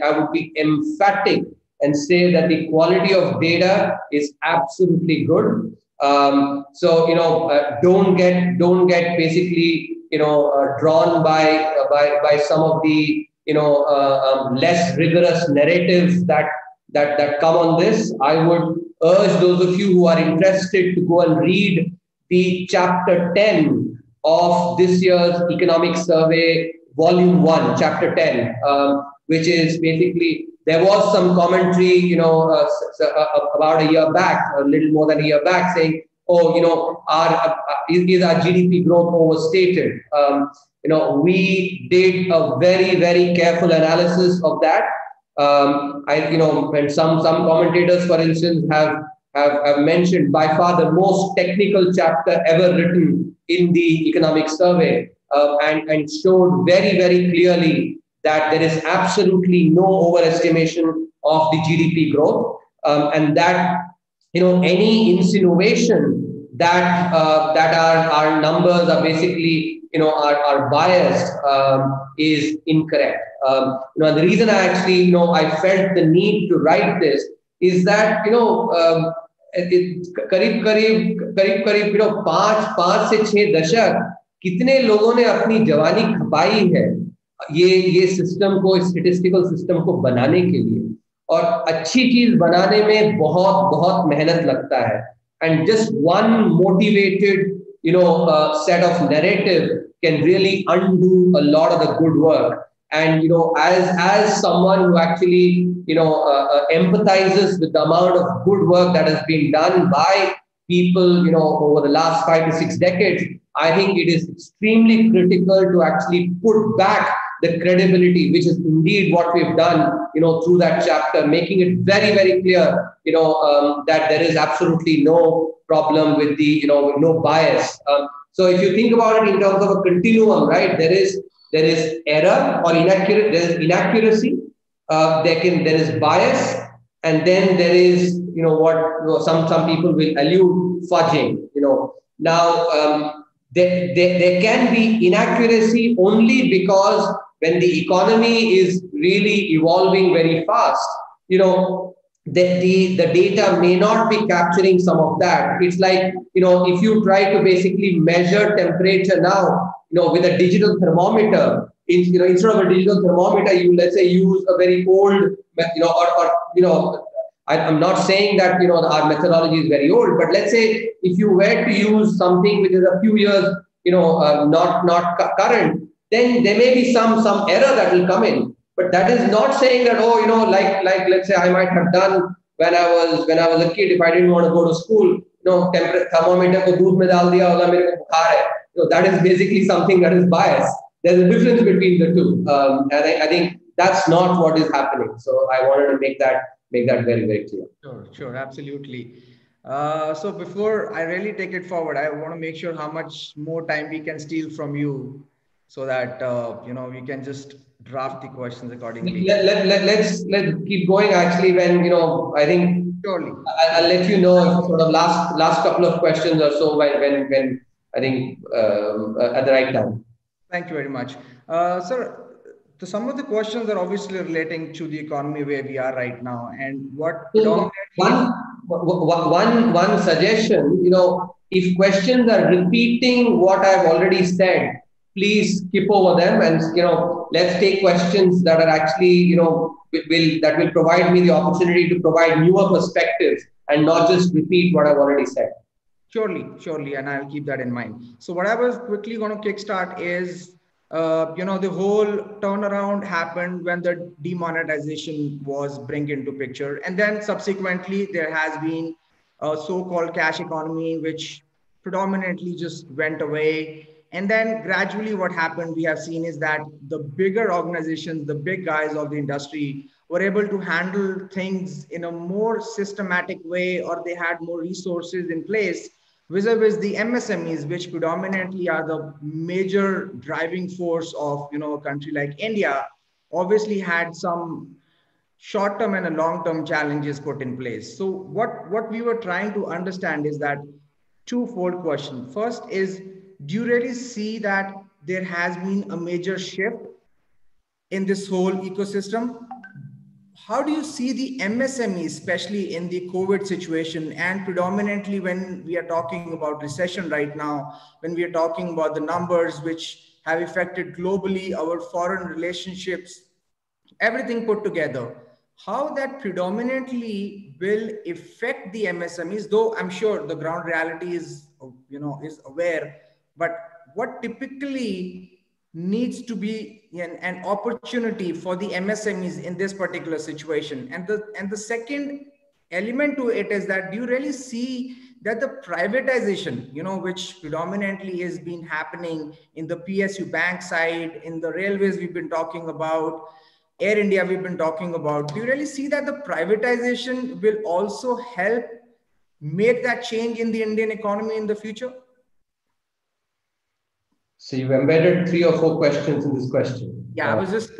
I would be emphatic and say that the quality of data is absolutely good. Um, so you know, uh, don't get don't get basically you know uh, drawn by uh, by by some of the you know uh, um, less rigorous narratives that that that come on this. I would urge those of you who are interested to go and read the chapter 10 of this year's economic survey, volume one, chapter 10, um, which is basically there was some commentary, you know, uh, uh, uh, about a year back, a little more than a year back, saying, "Oh, you know, our uh, is, is, our GDP growth overstated?" Um, you know, we did a very, very careful analysis of that. Um, I, you know, and some some commentators, for instance, have, have have mentioned by far the most technical chapter ever written in the economic survey, uh, and and showed very very clearly that there is absolutely no overestimation of the GDP growth, um, and that you know any insinuation that uh, that our, our numbers are basically you know are, are biased um, is incorrect. Um, you know the reason I actually you know I felt the need to write this is that you know um, करीब करीब करीब करीब you know पाँच पाँच से छह दशक कितने लोगों ने अपनी जवानी खपाई है ये ये सिस्टम को स्टेटिस्टिकल सिस्टम को बनाने के लिए और अच्छी चीज़ बनाने में बहुत बहुत मेहनत लगता है and just one motivated you know uh, set of narrative can really undo a lot of the good work and you know as as someone who actually you know uh, uh, empathizes with the amount of good work that has been done by people you know over the last 5 to 6 decades i think it is extremely critical to actually put back the credibility, which is indeed what we've done, you know, through that chapter, making it very, very clear, you know, um, that there is absolutely no problem with the, you know, no bias. Um, so if you think about it in terms of a continuum, right, there is there is error or inaccurate, there is inaccuracy, uh, there can there is bias, and then there is, you know, what you know, some some people will allude fudging, you know. Now um, there, there, there can be inaccuracy only because when the economy is really evolving very fast, you know, the, the, the data may not be capturing some of that. It's like, you know, if you try to basically measure temperature now, you know, with a digital thermometer, in, you know, instead of a digital thermometer, you let's say use a very old, you know, or, or you know, I, am not saying that you know our methodology is very old, but let's say if you were to use something which is a few years, you know, uh, not not current, then there may be some some error that will come in. But that is not saying that oh, you know, like like let's say I might have done when I was when I was a kid. If I didn't want to go to school, you know, thermometer ko doodh mein dal diya, hoga mere ko bukhar hai. You know, that is basically something that is biased. There's a difference between the two, um, and I, I think that's not what is happening. So I wanted to make that make that very very clear. Sure, sure, absolutely. Uh, so before I really take it forward, I want to make sure how much more time we can steal from you so that uh, you know we can just draft the questions accordingly. Let, let, let, let's let's keep going. Actually, when you know, I think surely I'll, I'll let you know sort of last last couple of questions or so when when when I think uh, at the right time. Thank you very much, uh, sir. So some of the questions are obviously relating to the economy where we are right now, and what so one, one one suggestion, you know, if questions are repeating what I've already said, please skip over them and you know let's take questions that are actually you know will that will provide me the opportunity to provide newer perspectives and not just repeat what I've already said. Surely, surely, and I'll keep that in mind. So what I was quickly going to kickstart is uh, you know the whole turnaround happened when the demonetization was bring into picture and then subsequently there has been a so-called cash economy which predominantly just went away and then gradually what happened we have seen is that the bigger organizations the big guys of the industry were able to handle things in a more systematic way or they had more resources in place vis-a-vis the msmes which predominantly are the major driving force of you know a country like india obviously had some short term and a long term challenges put in place. So what what we were trying to understand is that twofold question. First is do you really see that there has been a major shift in this whole ecosystem? How do you see the MSME, especially in the COVID situation, and predominantly when we are talking about recession right now, when we are talking about the numbers which have affected globally our foreign relationships, everything put together? how that predominantly will affect the msmes though i'm sure the ground reality is you know is aware but what typically needs to be an, an opportunity for the MSMEs in this particular situation? And the, and the second element to it is that do you really see that the privatization, you know, which predominantly has been happening in the PSU bank side, in the railways we've been talking about, Air India we've been talking about, do you really see that the privatization will also help make that change in the Indian economy in the future? So you've embedded three or four questions in this question. Yeah, I was just.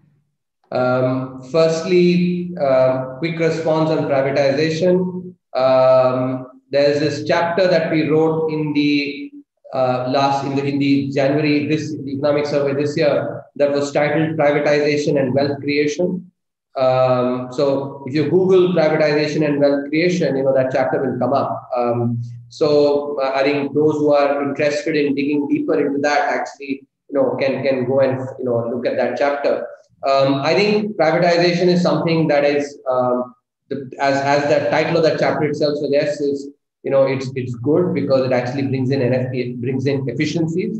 <laughs> um, firstly, uh, quick response on privatization. Um, there's this chapter that we wrote in the uh, last in the, in the January this the economic survey this year that was titled privatization and wealth creation. Um, so if you Google privatization and wealth creation, you know that chapter will come up. Um, so uh, I think those who are interested in digging deeper into that actually, you know, can can go and you know look at that chapter. Um, I think privatization is something that is, um, the, as as the title of that chapter itself suggests, is you know it's it's good because it actually brings in NFP, brings in efficiencies.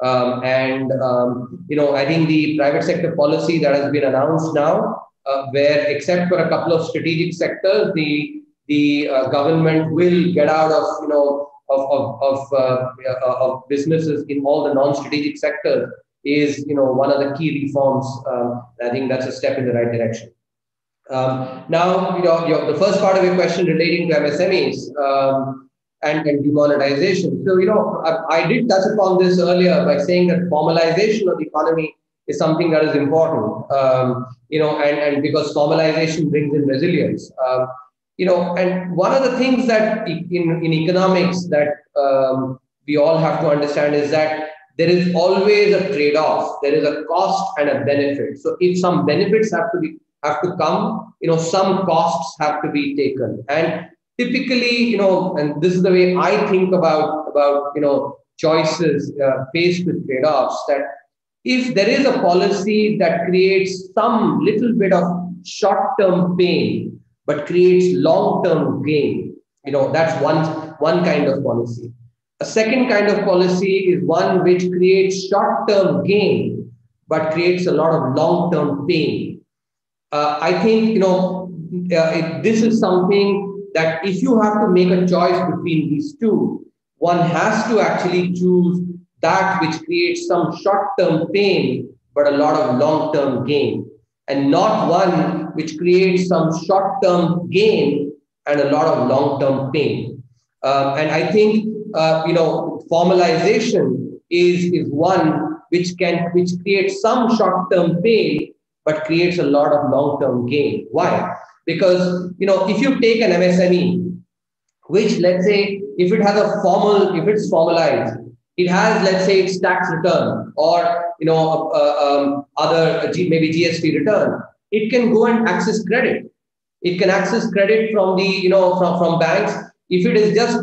Um, and um, you know, I think the private sector policy that has been announced now where except for a couple of strategic sectors, the the uh, government will get out of you know of of of, uh, uh of businesses in all the non-strategic sectors is you know one of the key reforms. Um, I think that's a step in the right direction. Um, now, you know, your, the first part of your question relating to MSMEs um, and, and demonetization. So, you know, I, I, did touch upon this earlier by saying that formalization of the economy is something that is important, um, you know, and, and because formalization brings in resilience. Um, you know, and one of the things that in, in economics that um, we all have to understand is that there is always a trade-off. There is a cost and a benefit. So if some benefits have to be have to come, you know, some costs have to be taken. And typically, you know, and this is the way I think about about you know choices uh, faced with trade-offs that if there is a policy that creates some little bit of short-term pain but creates long-term gain, you know, that's one, one kind of policy. A second kind of policy is one which creates short-term gain but creates a lot of long-term pain. Uh, I think, you know, uh, this is something that if you have to make a choice between these two, one has to actually choose that which creates some short-term pain, but a lot of long-term gain, and not one which creates some short-term gain and a lot of long-term pain. Uh, and I think uh, you know formalization is is one which can which creates some short-term pain, but creates a lot of long-term gain. Why? Because you know if you take an MSME, which let's say if it has a formal, if it's formalized, it has, let's say, its tax return or you know uh, um, other uh, maybe GST return. It can go and access credit. It can access credit from the you know from from banks. If it is just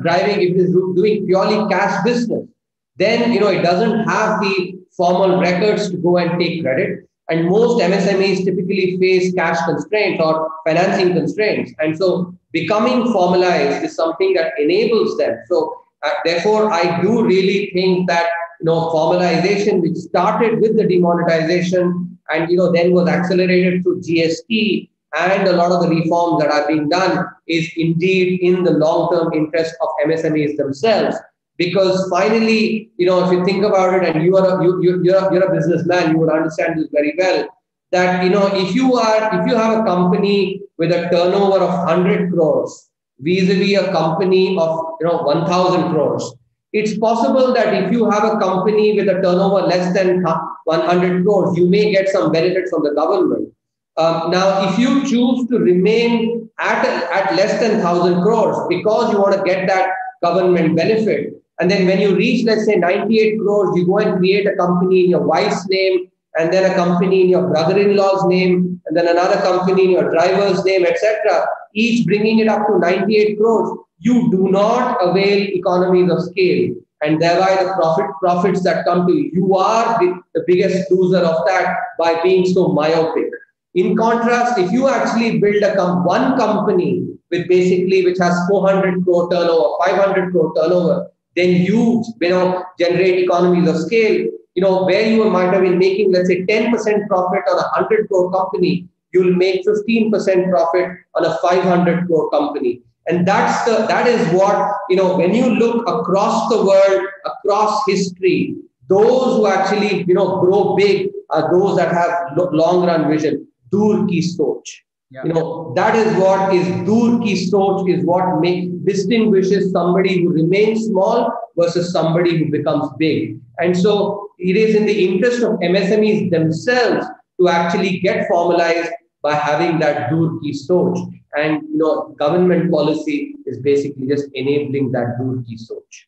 driving, if it is doing purely cash business, then you know it doesn't have the formal records to go and take credit. And most MSMEs typically face cash constraints or financing constraints. And so becoming formalized is something that enables them. So uh, therefore, I do really think that you know formalization, which started with the demonetization and you know then was accelerated through GST and a lot of the reforms that are being done, is indeed in the long-term interest of MSMEs themselves. Because finally, you know, if you think about it, and you are a, you, you, you're, a, you're a businessman, you would understand this very well. That you know, if you are if you have a company with a turnover of 100 crores vis-a-vis a company of you know 1000 crores it's possible that if you have a company with a turnover less than 100 crores you may get some benefit from the government um, now if you choose to remain at, at less than 1000 crores because you want to get that government benefit and then when you reach let's say 98 crores you go and create a company in your wife's name and then a company in your brother-in-law's name, and then another company in your driver's name, etc., each bringing it up to 98 crores, you do not avail economies of scale, and thereby the profit profits that come to you. You are the, the biggest loser of that by being so myopic. In contrast, if you actually build a com- one company with basically which has 400 crore turnover, 500 crore turnover, then you, you know, generate economies of scale you know, where you might have been making, let's say, 10% profit on a 100 crore company, you'll make 15% profit on a 500 crore company. And that's the, that is what, you know, when you look across the world, across history, those who actually, you know, grow big are those that have long run vision. Dur ki soch. Yeah. You know, that is what is dur ki soch is what makes distinguishes somebody who remains small versus somebody who becomes big. And so it is in the interest of MSMEs themselves to actually get formalized by having that dur ki soch. And you know, government policy is basically just enabling that dur ki soch.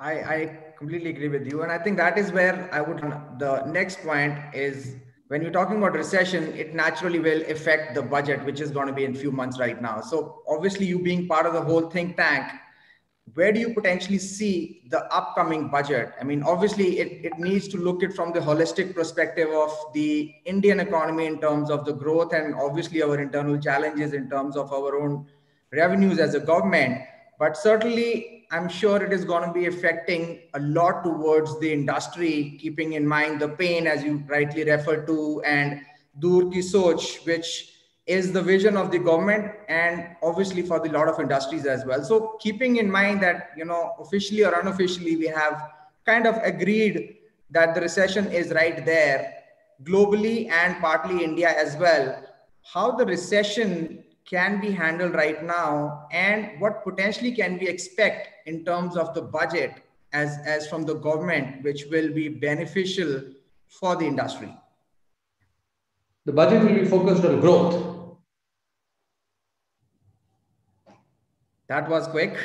I, I completely agree with you. And I think that is where I would, the next point is when you're talking about recession, it naturally will affect the budget, which is going to be in a few months right now. So obviously you being part of the whole think tank, where do you potentially see the upcoming budget? I mean, obviously it, it needs to look at from the holistic perspective of the Indian economy in terms of the growth and obviously our internal challenges in terms of our own revenues as a government. But certainly I'm sure it is going to be affecting a lot towards the industry, keeping in mind the pain, as you rightly referred to, and dur ki soch, which is the vision of the government and obviously for the lot of industries as well. So keeping in mind that, you know, officially or unofficially, we have kind of agreed that the recession is right there globally and partly India as well. How the recession can be handled right now and what potentially can we expect in terms of the budget as, as from the government, which will be beneficial for the industry? The budget will be focused on growth. That was quick.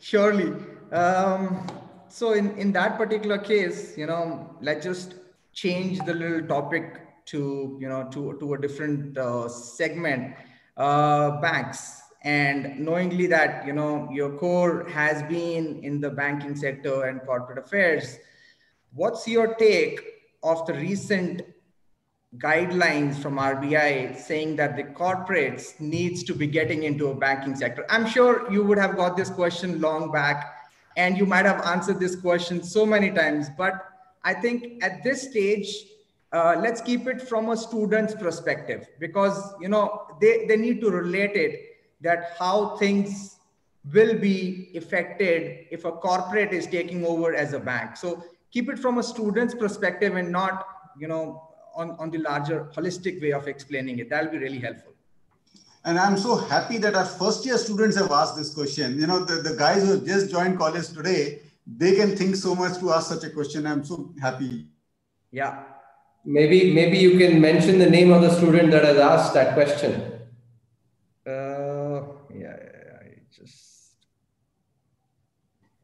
Surely. Um, so in, in that particular case, you know, let's just change the little topic to, you know, to, to a different uh, segment. Uh, banks and knowingly that you know your core has been in the banking sector and corporate affairs what's your take of the recent guidelines from RBI saying that the corporates needs to be getting into a banking sector. I'm sure you would have got this question long back and you might have answered this question so many times but i think at this stage uh, let's keep it from a student's perspective because you know they, they need to relate it that how things will be affected if a corporate is taking over as a bank. So keep it from a student's perspective and not you know on, on the larger holistic way of explaining it. That'll be really helpful. And i'm so happy that our first year students have asked this question. You know the, the guys who have just joined college today they can think so much to ask such a question. I'm so happy. Yeah. Maybe maybe you can mention the name of the student that has asked that question. Uh, yeah, I just,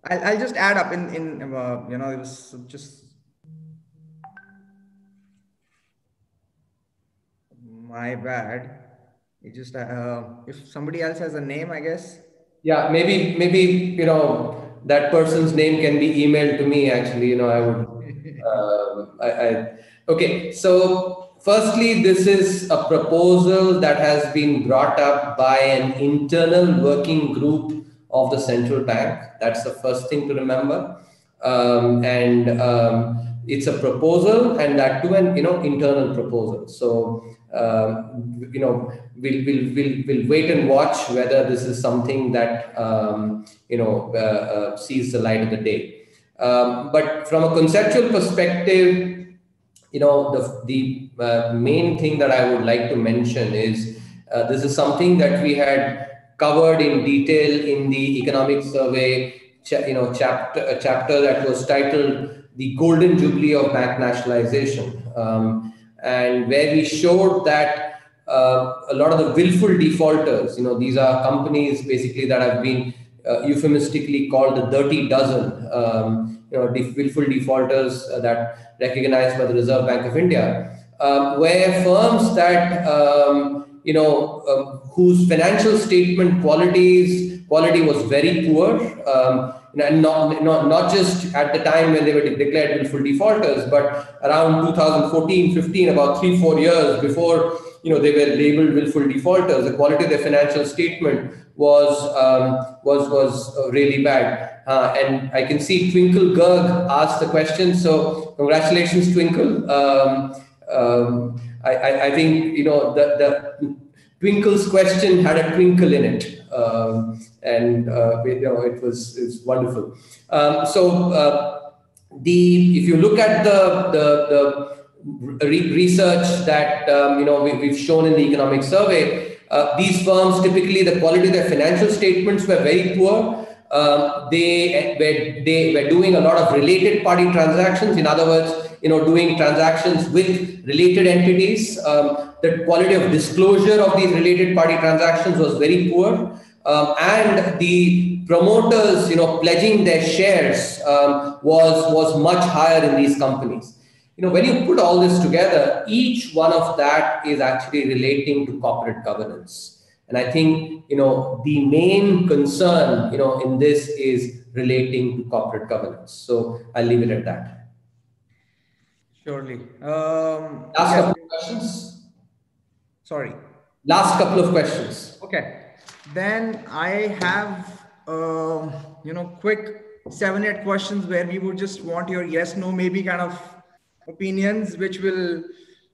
I'll, I'll just add up in, in uh, you know, it was just my bad. It just, uh, if somebody else has a name, I guess. Yeah, maybe, maybe, you know, that person's name can be emailed to me actually, you know, I would, uh, <laughs> I, I, okay. So firstly, this is a proposal that has been brought up by an internal working group of the central bank. That's the first thing to remember. Um, and um, it's a proposal, and that too an you know internal proposal. So um, you know we'll, we'll we'll we'll wait and watch whether this is something that um, you know uh, uh, sees the light of the day. Um, but from a conceptual perspective, you know the the uh, main thing that I would like to mention is uh, this is something that we had covered in detail in the economic survey, you know, chapter a chapter that was titled "The Golden Jubilee of Bank Nationalization," um, and where we showed that. Uh, a lot of the willful defaulters, you know, these are companies basically that have been uh, euphemistically called the dirty dozen, um, you know, def- willful defaulters uh, that recognized by the Reserve Bank of India, um, where firms that um, you know, um, whose financial statement qualities quality was very poor, um, and not, not not just at the time when they were declared willful defaulters, but around 2014, 15, about three, four years before you know they were labeled willful defaulters, the quality of their financial statement was um, was was uh, really bad. Uh, and I can see Twinkle Garg asked the question. So congratulations, Twinkle. Um, um, I, I, I, think you know the, the Twinkle's question had a twinkle in it, um, and uh, you know it was it was wonderful. Um, so uh, the if you look at the the, the re- research that um, you know we, have shown in the economic survey, uh, these firms typically the quality of their financial statements were very poor. Um, they were they were doing a lot of related party transactions. In other words, you know, doing transactions with related entities. Um, the quality of disclosure of these related party transactions was very poor. Um, and the promoters, you know, pledging their shares um, was, was much higher in these companies. You know, when you put all this together, each one of that is actually relating to corporate governance. And I think, you know, the main concern, you know, in this is relating to corporate governance. So I'll leave it at that. Surely. Um, Last couple of questions. Sorry. Last couple of questions. Okay. Then I have, uh, you know, quick seven, eight questions where we would just want your yes, no, maybe kind of opinions, which will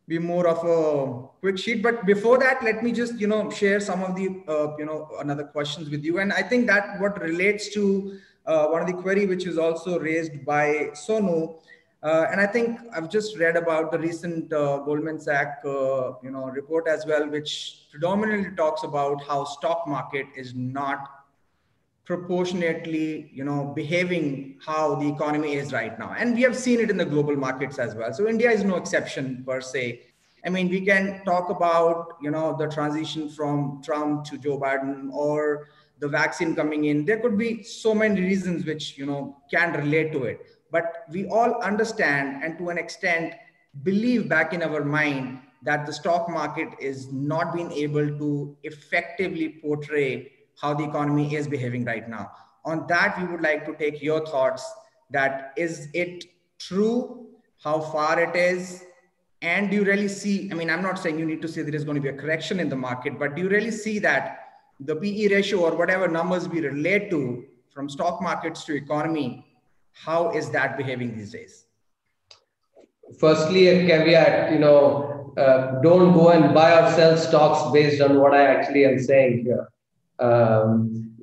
be more of a quick sheet. But before that, let me just, you know, share some of the, uh, you know, another questions with you. And I think that what relates to uh, one of the query, which is also raised by Sonu, uh, and I think I've just read about the recent uh, Goldman Sachs, uh, you know, report as well, which predominantly talks about how stock market is not proportionately, you know, behaving how the economy is right now. And we have seen it in the global markets as well. So India is no exception per se. I mean, we can talk about, you know, the transition from Trump to Joe Biden or the vaccine coming in. There could be so many reasons which, you know, can relate to it but we all understand and to an extent believe back in our mind that the stock market is not being able to effectively portray how the economy is behaving right now. On that we would like to take your thoughts that is it true? How far it is? And do you really see i mean i'm not saying you need to say there is going to be a correction in the market but do you really see that the pe ratio or whatever numbers we relate to from stock markets to economy how is that behaving these days? Firstly, a caveat, you know, uh, don't go and buy or sell stocks based on what I actually am saying here. Um,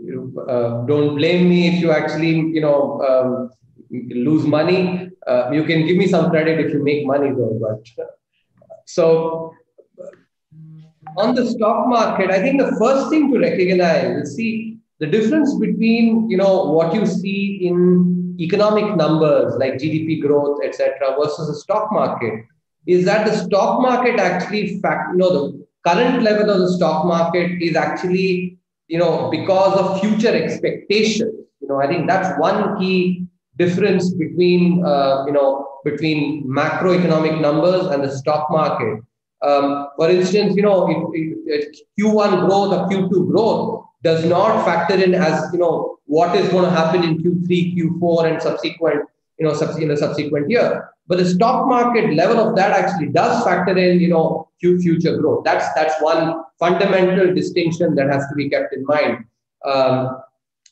uh, don't blame me if you actually, you know, um, lose money. Uh, you can give me some credit if you make money though. But so on the stock market, I think the first thing to recognize is see the difference between you know what you see in economic numbers like GDP growth, etc., versus the stock market is that the stock market actually fact you know the current level of the stock market is actually you know because of future expectations you know i think that's one key difference between uh, you know between macroeconomic numbers and the stock market um, for instance you know if, if q1 growth or q2 growth does not factor in as you know what is going to happen in Q3, Q4, and subsequent you know sub- in the subsequent year. But the stock market level of that actually does factor in you know future growth. That's that's one fundamental distinction that has to be kept in mind. Um,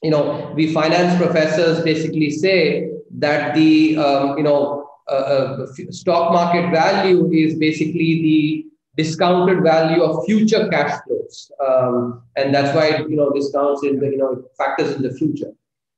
you know, we finance professors basically say that the um, you know uh, uh, stock market value is basically the discounted value of future cash flows. Um, and that's why, you know, discounts in the, you know, factors in the future.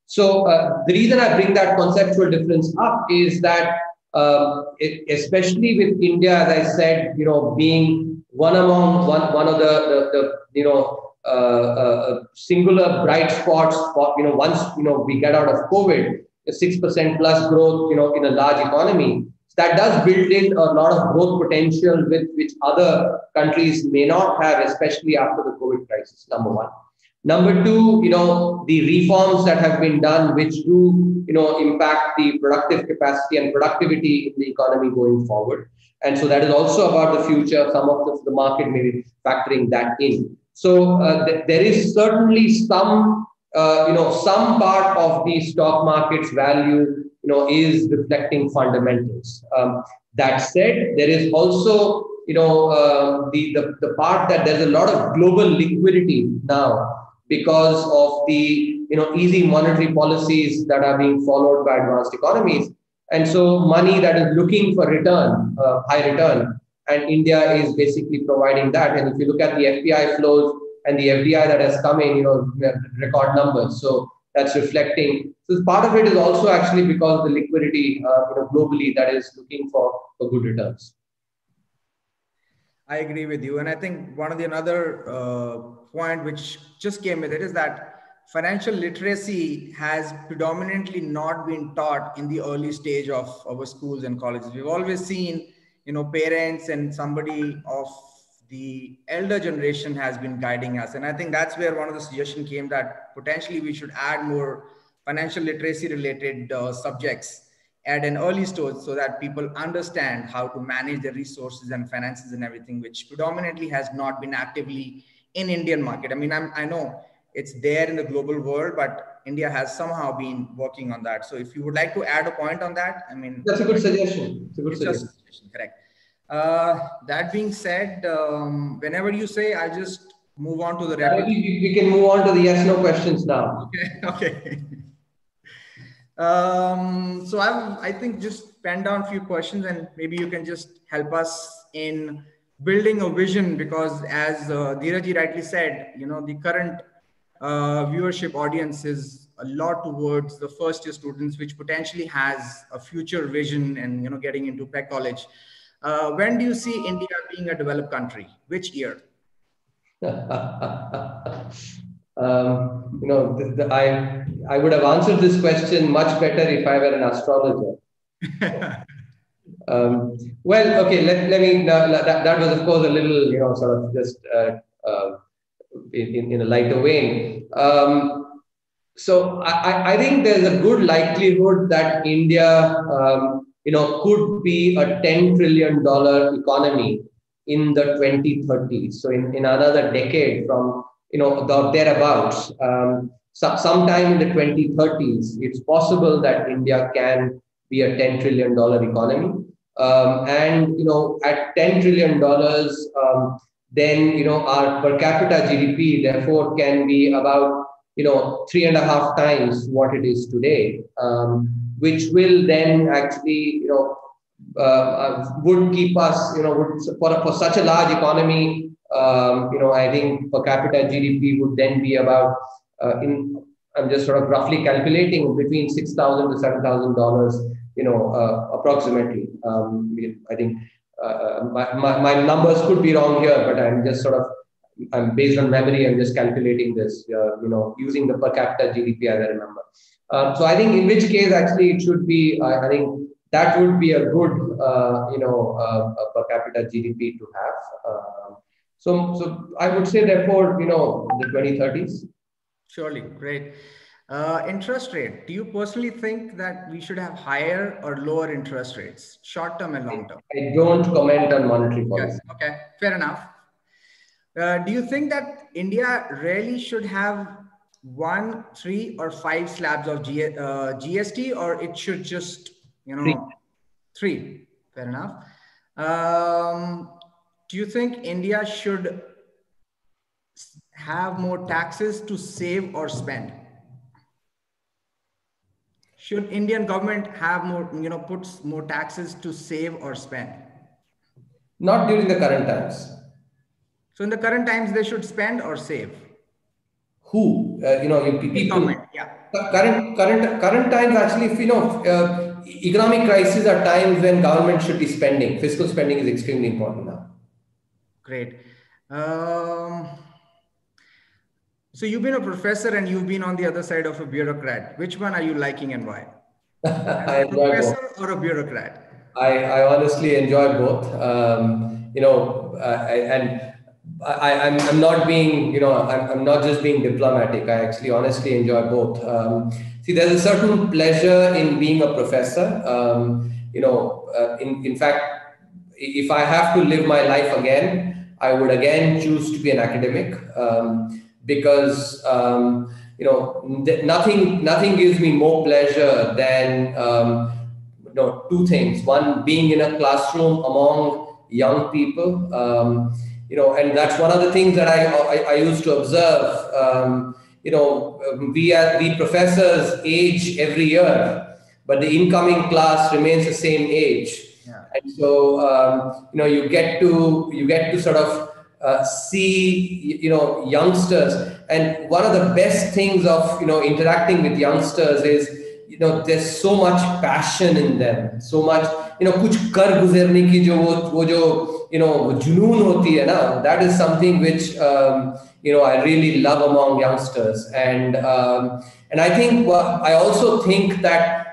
So uh, the reason I bring that conceptual difference up is that, uh, it, especially with India, as I said, you know, being one among one, one of the, the, the you know, uh, uh singular bright spots, for, you know, once, you know, we get out of COVID, 6% plus growth, you know, in a large economy, that does build in a lot of growth potential with which other countries may not have, especially after the COVID crisis, number one. Number two, you know, the reforms that have been done, which do, you know, impact the productive capacity and productivity in the economy going forward. And so that is also about the future. Some of the, the market may be factoring that in. So uh, th- there is certainly some, uh, you know, some part of the stock market's value you know, is reflecting fundamentals. Um, that said, there is also, you know, uh, the, the, the part that there's a lot of global liquidity now because of the, you know, easy monetary policies that are being followed by advanced economies. And so money that is looking for return, uh, high return, and India is basically providing that. And if you look at the FPI flows and the FDI that has come in, you know, record numbers. So that's reflecting. So part of it is also actually because of the liquidity, uh, you know, globally that is looking for, for good returns. I agree with you, and I think one of the another uh, point which just came with it is that financial literacy has predominantly not been taught in the early stage of our schools and colleges. We've always seen, you know, parents and somebody of the elder generation has been guiding us. And I think that's where one of the suggestion came that potentially we should add more financial literacy related uh, subjects at an early stage so that people understand how to manage their resources and finances and everything, which predominantly has not been actively in Indian market. I mean, I'm, I know it's there in the global world, but India has somehow been working on that. So if you would like to add a point on that, I mean, that's a good suggestion. It's a good suggestion. suggestion. Correct. Uh, that being said, um, whenever you say, I'll just move on to the rapid. We, we can move on to the yes no questions now. Okay. <laughs> Okay. um, so I've, I think just pen down a few questions and maybe you can just help us in building a vision because as uh, Dhiraji rightly said, you know, the current uh, viewership audience is a lot towards the first year students, which potentially has a future vision and, you know, getting into tech college. Uh, when do you see India being a developed country? Which year? <laughs> um, you know, the, the, I I would have answered this question much better if I were an astrologer. <laughs> um, well, okay, let, let me, uh, that, that was of course a little, you know, sort of just uh, uh, in, in a lighter vein. Um, so I, I think there's a good likelihood that India um, you know, could be a $10 trillion economy in the 2030s. So in, in another decade from, you know, the, thereabouts, um, so, sometime in the 2030s, it's possible that India can be a $10 trillion economy. Um, and, you know, at $10 trillion, um, then, you know, our per capita GDP, therefore, can be about, you know, three and a half times what it is today. Um, which will then actually, you know, uh, uh, would keep us, you know, would, for, for such a large economy, um, you know, I think per capita GDP would then be about, uh, in, I'm just sort of roughly calculating between six thousand to seven thousand dollars, you know, uh, approximately. Um, I think uh, uh, my, my, my, numbers could be wrong here, but I'm just sort of, I'm based on memory. I'm just calculating this, you know, using the per capita GDP as I remember. Um, so I think in which case actually it should be, uh, I think that would be a good, uh, you know, uh, per capita GDP to have. Um, so, so I would say therefore, you know, the 2030s. Surely, great. Uh, interest rate. Do you personally think that we should have higher or lower interest rates, short term and long term? I don't comment on monetary policy. Yes. Okay, fair enough. Uh, do you think that India really should have one, three, or five slabs of G, uh, GST, or it should just, you know, three. three. Fair enough. Um, do you think India should have more taxes to save or spend? Should Indian government have more, you know, puts more taxes to save or spend? Not during the current times. So in the current times, they should spend or save uh, you know people yeah. current current current times actually if you know uh, economic crises are times when government should be spending. Fiscal spending is extremely important now. Great. Um, so you've been a professor and you've been on the other side of a bureaucrat. Which one are you liking and why? <laughs> A professor or a bureaucrat? I, I honestly enjoy both. Um, you know uh, and I, am I'm, I'm not being, you know, I'm, I'm not just being diplomatic. I actually honestly enjoy both. Um, see, there's a certain pleasure in being a professor. Um, you know, uh, in, in fact, if I have to live my life again, I would again choose to be an academic um, because, um, you know, nothing, nothing gives me more pleasure than, um, you know, two things. One, being in a classroom among young people um, you know, and that's one of the things that I I, I used to observe. Um, you know, we are, we professors age every year, but the incoming class remains the same age. Yeah. and so um, you know you get to you get to sort of uh, see you know youngsters and one of the best things of you know interacting with youngsters is you know there's so much passion in them so much you know kuch kar guzarne ki jo wo, wo jo you know junoon hoti hai na that is something which um, you know i really love among youngsters and um, and i think well, i also think that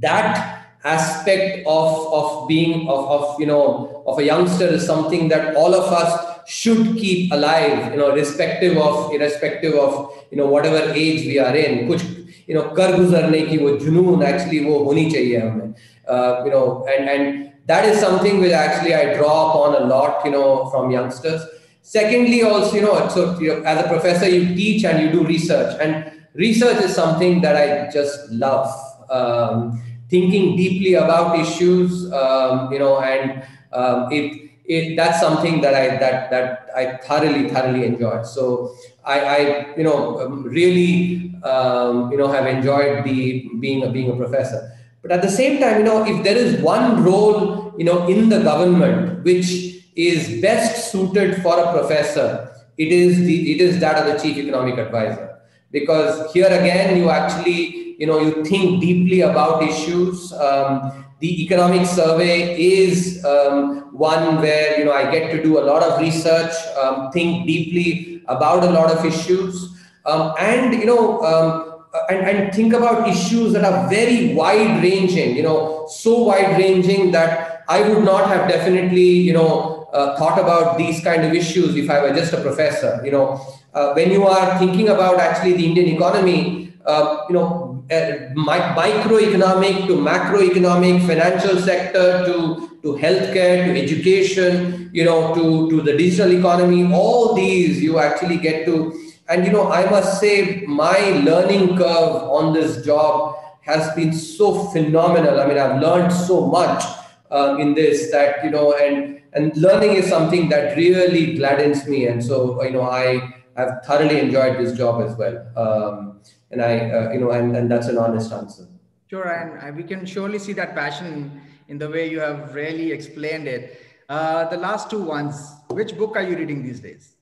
that aspect of of being of, of you know of a youngster is something that all of us should keep alive, you know, irrespective of irrespective of you know whatever age we are in. कुछ you know कर गुजरने की वो जुनून actually वो होनी चाहिए हमें. uh, you know, and and that is something which actually I draw upon a lot, you know, from youngsters. Secondly, also, you know, so you know, as a professor, you teach and you do research, and research is something that I just love. Um, thinking deeply about issues, um, you know, and um, it it, that's something that I that that I thoroughly thoroughly enjoyed. So I, I you know um, really um, you know have enjoyed the being a being a professor. But at the same time, you know, if there is one role you know in the government which is best suited for a professor, it is the it is that of the chief economic advisor because here again you actually you know you think deeply about issues. Um, the economic survey is um, one where you know I get to do a lot of research, um, think deeply about a lot of issues, um, and you know um, and, and think about issues that are very wide ranging. You know, so wide ranging that I would not have definitely you know uh, thought about these kind of issues if I were just a professor. You know, uh, when you are thinking about actually the Indian economy, uh, you know uh, microeconomic to macroeconomic, financial sector to, to healthcare, to education, you know, to, to the digital economy, all these you actually get to. And, you know, I must say my learning curve on this job has been so phenomenal. I mean, I've learned so much uh, in this that, you know, and, and learning is something that really gladdens me. And so, you know, I have thoroughly enjoyed this job as well. Um, and I, uh, you know, and, and that's an honest answer. Sure, and we can surely see that passion in the way you have really explained it. Uh, the last two ones, which book are you reading these days?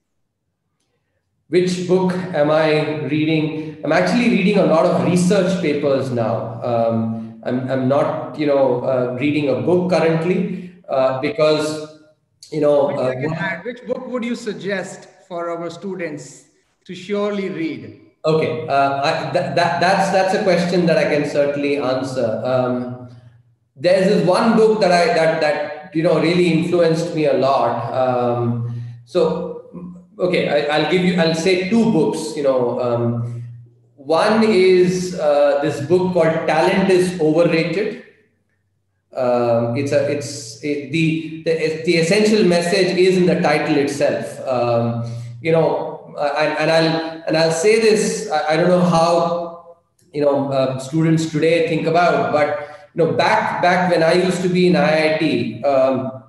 Which book am I reading? I'm actually reading a lot of research papers now. Um, I'm, I'm not, you know, uh, reading a book currently uh, because, you know. Uh, which book would you suggest for our students to surely read? Okay, uh, I, that, that, that's that's a question that I can certainly answer. Um, there's this one book that I that that you know really influenced me a lot. Um, so, okay, I, will give you. I'll say two books. You know, um, one is uh, this book called "Talent is Overrated." Um, it's a it's it, the, the the essential message is in the title itself. Um, you know, and, and I'll and I'll say this, I, I don't know how, you know, uh, students today think about, but, you know, back, back when I used to be in IIT, um,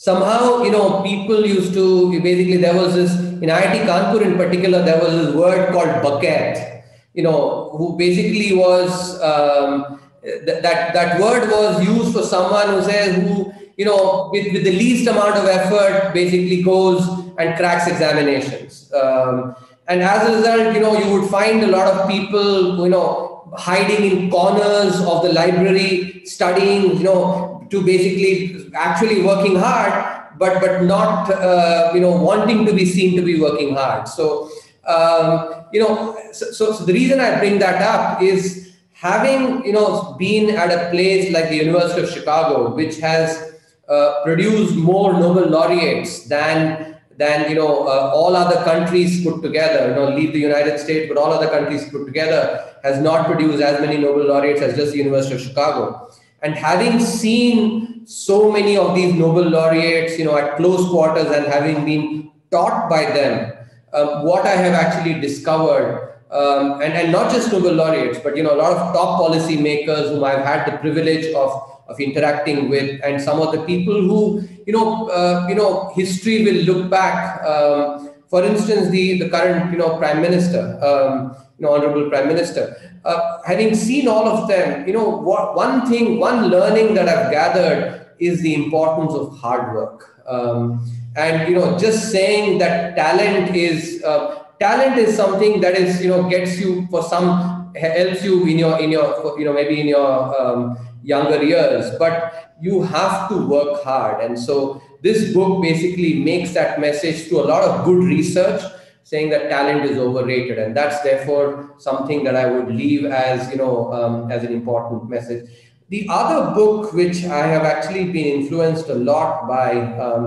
somehow, you know, people used to, basically there was this, in IIT Kanpur in particular, there was this word called bucket, you know, who basically was, um, th- that, that word was used for someone who says, who, you know, with, with the least amount of effort, basically goes and cracks examinations. Um, and as a result, you know, you would find a lot of people, you know, hiding in corners of the library, studying, you know, to basically actually working hard, but but not, uh, you know, wanting to be seen to be working hard. So, um, you know, so, so, so the reason I bring that up is having, you know, been at a place like the University of Chicago, which has uh, produced more Nobel laureates than than you know uh, all other countries put together. You know, leave the United States, but all other countries put together has not produced as many Nobel laureates as just the University of Chicago. And having seen so many of these Nobel laureates, you know, at close quarters and having been taught by them, um, what I have actually discovered, um, and, and not just Nobel laureates, but you know, a lot of top policy makers whom I've had the privilege of of interacting with, and some of the people who, you know, uh, you know, history will look back. Um, for instance, the the current, you know, prime minister. Um, you know, Honorable Prime Minister. Uh, having seen all of them, you know, what, one thing, one learning that I've gathered is the importance of hard work. Um, and you know, just saying that talent is uh, talent is something that is you know gets you for some helps you in your in your you know maybe in your um, younger years, but you have to work hard. And so this book basically makes that message to a lot of good research saying that talent is overrated and that's therefore something that i would leave as you know um, as an important message. The other book which i have actually been influenced a lot by um,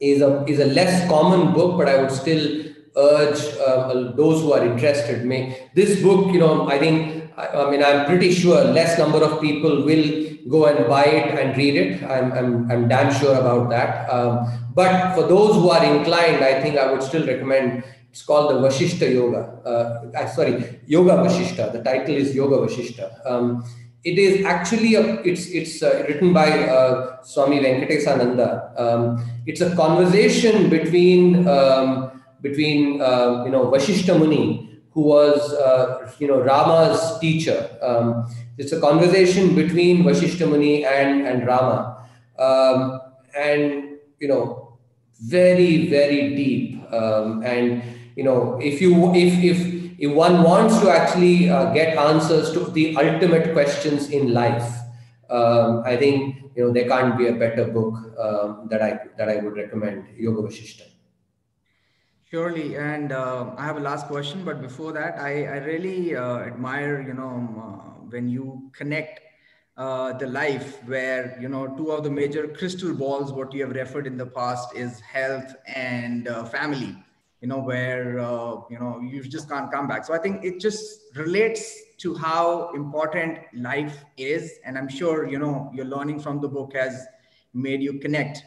is a is a less common book but i would still urge uh, those who are interested may this book you know i think I, I mean i'm pretty sure less number of people will go and buy it and read it. I'm, I'm, I'm damn sure about that. Um, but for those who are inclined, I think I would still recommend. It's called the Vashishta Yoga. Uh, sorry, Yoga Vashishta. The title is Yoga Vashishta. Um, it is actually a, it's it's uh, written by uh, Swami Venkatesananda. Um, it's a conversation between um, between uh, you know Vashishta Muni, who was uh, you know Rama's teacher. Um, it's a conversation between Vashishta Muni and, and Rama. Um, and, you know, very, very deep. Um, and, you know, if you, if, if, if one wants to actually uh, get answers to the ultimate questions in life, um, I think, you know, there can't be a better book um, that I, that I would recommend, Yoga Vashishta. Surely, and uh, I have a last question, but before that, I, I really uh, admire, you know, um, when you connect uh, the life where you know two of the major crystal balls what you have referred in the past is health and uh, family you know where uh, you know you just can't come back. So i think it just relates to how important life is and i'm sure you know your learning from the book has made you connect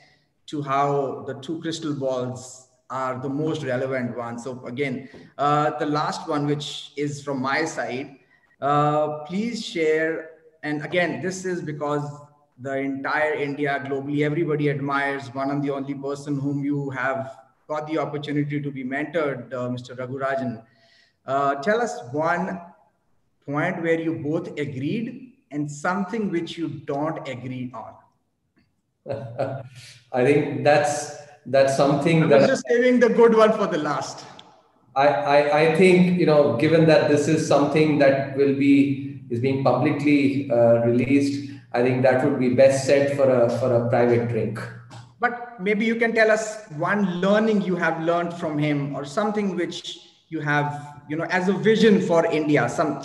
to how the two crystal balls are the most relevant ones so again uh, the last one which is from my side uh, please share. And again, this is because the entire India, globally, everybody admires one and the only person whom you have got the opportunity to be mentored, uh, Mr. Raghurajan. Uh, tell us one point where you both agreed and something which you don't agree on. <laughs> I think that's that's something that I that just saving the good one for the last. I, I, I think you know given that this is something that will be is being publicly uh, released i think that would be best set for a for a private drink but maybe you can tell us one learning you have learned from him or something which you have you know as a vision for india some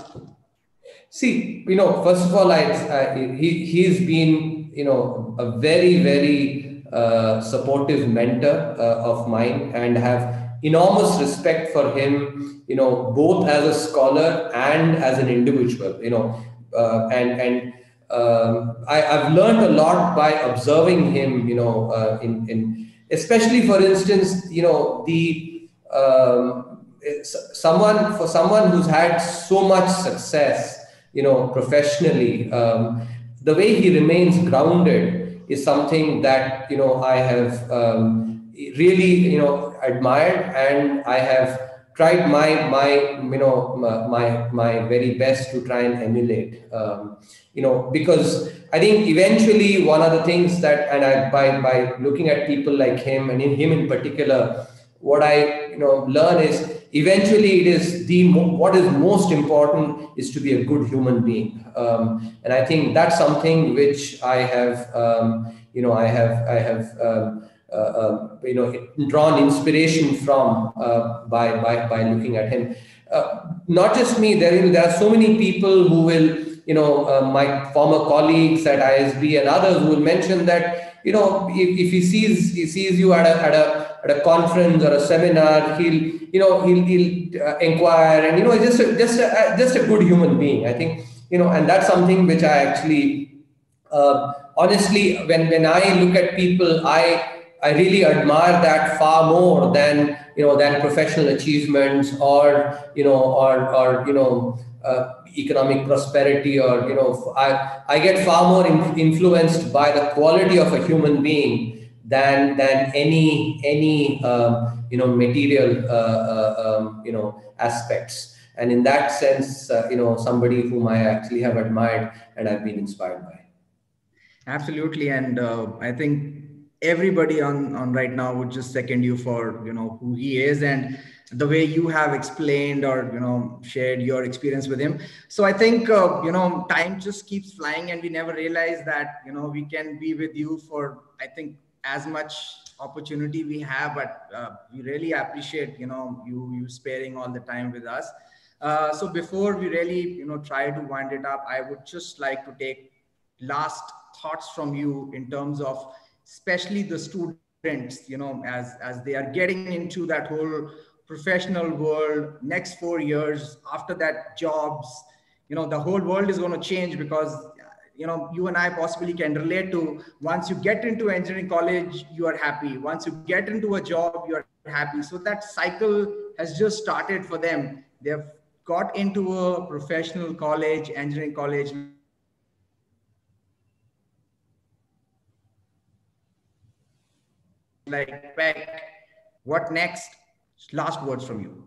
see you know first of all i, I he he's been you know a very very supportive mentor uh, of mine and have enormous respect for him, you know, both as a scholar and as an individual, you know, uh, and and um, I, have learned a lot by observing him, you know, uh, in in especially for instance, you know, the um, someone for someone who's had so much success, you know, professionally, um, the way he remains grounded is something that you know I have um, really you know admired and I have tried my my you know my my very best to try and emulate. Um, you know because i think eventually one of the things that and i by by looking at people like him and in him in particular what i you know learn is eventually it is the what is most important is to be a good human being um, and i think that's something which i have um, you know i have i have um, uh, uh, you know drawn inspiration from uh, by, by by looking at him. not just me. There there are so many people who will you know my former colleagues at ISB and others will mention that you know if, if he sees he sees you at a at a at a conference or a seminar he'll you know he'll he'll uh, inquire and you know just a, just a, just a good human being i think you know and that's something which i actually uh, honestly when when i look at people i I really admire that far more than you know than professional achievements or you know or or you know uh, economic prosperity or you know I I get far more in, influenced by the quality of a human being than than any any um, you know material uh, uh, um, you know aspects. And in that sense uh, you know somebody whom i actually have admired and i've been inspired by. Absolutely. And uh, i think everybody on on right now would just second you for you know who he is. And the way you have explained or you know shared your experience with him. So i think uh, you know time just keeps flying and we never realize that you know we can be with you for i think as much opportunity we have but uh, we really appreciate you know you you sparing all the time with us. Uh, so before we really you know try to wind it up i would just like to take last thoughts from you in terms of especially the students you know as as they are getting into that whole professional world next four years after that jobs. You know the whole world is going to change because you know you and i possibly can relate to once you get into engineering college you are happy. Once you get into a job you are happy. So that cycle has just started for them. They've got into a professional college engineering college. Like PEC, what next last words from you.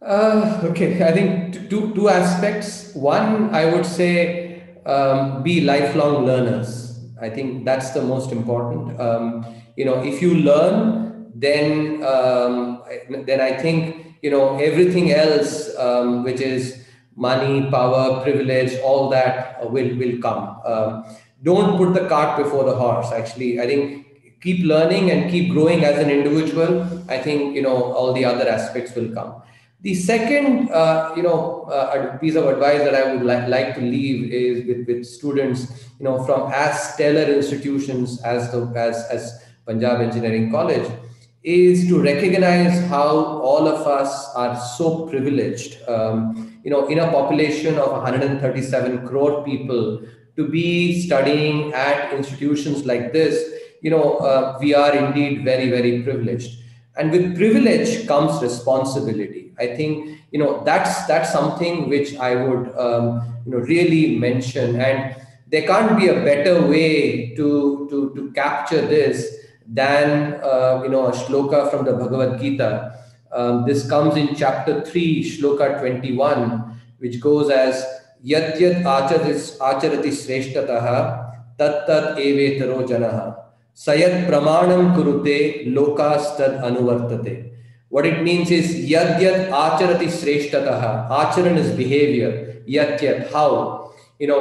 Uh, okay i think two two aspects. One i would say um, be lifelong learners. I think that's the most important. Um, you know if you learn then um, then i think you know everything else um, which is money power privilege all that will will come. Um, don't put the cart before the horse actually. I think keep learning and keep growing as an individual i think you know all the other aspects will come. The second uh, you know uh, piece of advice that i would li- like to leave is with, with students you know from as stellar institutions as the as as punjab engineering college is to recognize how all of us are so privileged um, you know in a population of 137 crore people to be studying at institutions like this you know, uh, we are indeed very, very privileged. And with privilege comes responsibility. I think, you know, that's that's something which I would, um, you know, really mention. And there can't be a better way to to to capture this than uh, you know a shloka from the Bhagavad Gita. Um, this comes in chapter three, shloka twenty-one, which goes as Yat yat acharati sreshtataha tat tat evetaro janaha सयत प्रमाणम कुरुते, लोकास्तद अनुवर्तते। What it mean is यद यद श्रेष्ठतः, आचरण is behaviour यत how you know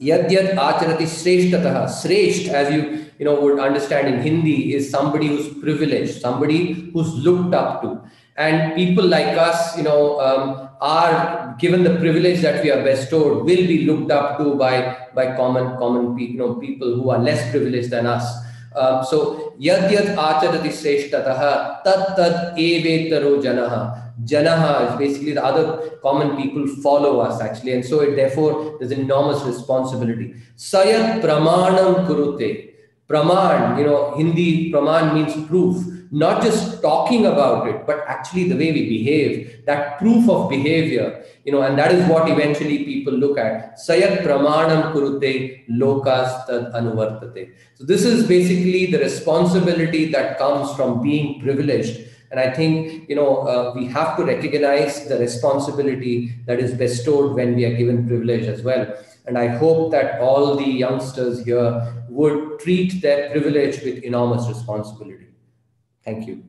यद यद आचरति श्रेष्ठतः, श्रेष्ठ as you you know would understand in Hindi is somebody who's privileged, somebody who's looked up to. And people like us, you know um, are given the privilege that we are bestowed, will be looked up to by by common common people, you know, people who are less privileged than us. Um, so yad yad acharati sreshtataha tat tad evetaro janaha. Janaha is basically the other common people follow us actually, and so it, therefore there's enormous responsibility. Sayat pramanam kurute. Praman, you know, Hindi praman means proof not just talking about it, but actually the way we behave, that proof of behavior, you know, and that is what eventually people look at. Sayat pramanam kurute lokas tad anuvartate. So this is basically the responsibility that comes from being privileged. And I think, you know, uh, we have to recognize the responsibility that is bestowed when we are given privilege as well. And I hope that all the youngsters here would treat their privilege with enormous responsibility. Thank you.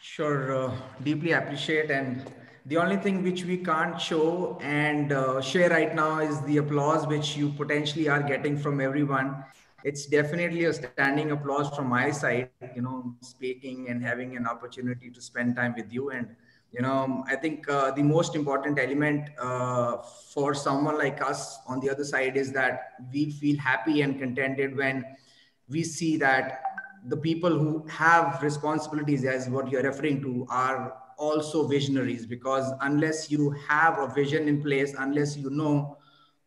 Sure, uh, deeply appreciate. And the only thing which we can't show and uh, share right now is the applause which you potentially are getting from everyone. It's definitely a standing applause from my side, you know, speaking and having an opportunity to spend time with you. And, you know, I think uh, the most important element uh, for someone like us on the other side is that we feel happy and contented when we see that the people who have responsibilities as what you're referring to are also visionaries because unless you have a vision in place unless you know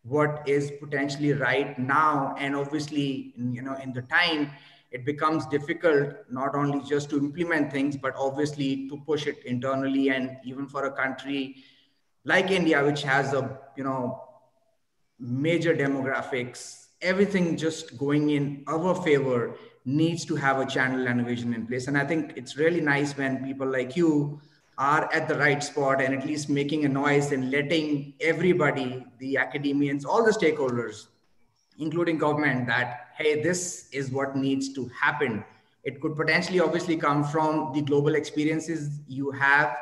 what is potentially right now and obviously you know in the time it becomes difficult not only just to implement things but obviously to push it internally and even for a country like india which has a you know major demographics everything just going in our favor needs to have a channel and a vision in place. And I think it's really nice when people like you are at the right spot and at least making a noise and letting everybody, the academians, all the stakeholders, including government, that, hey, this is what needs to happen. It could potentially obviously come from the global experiences you have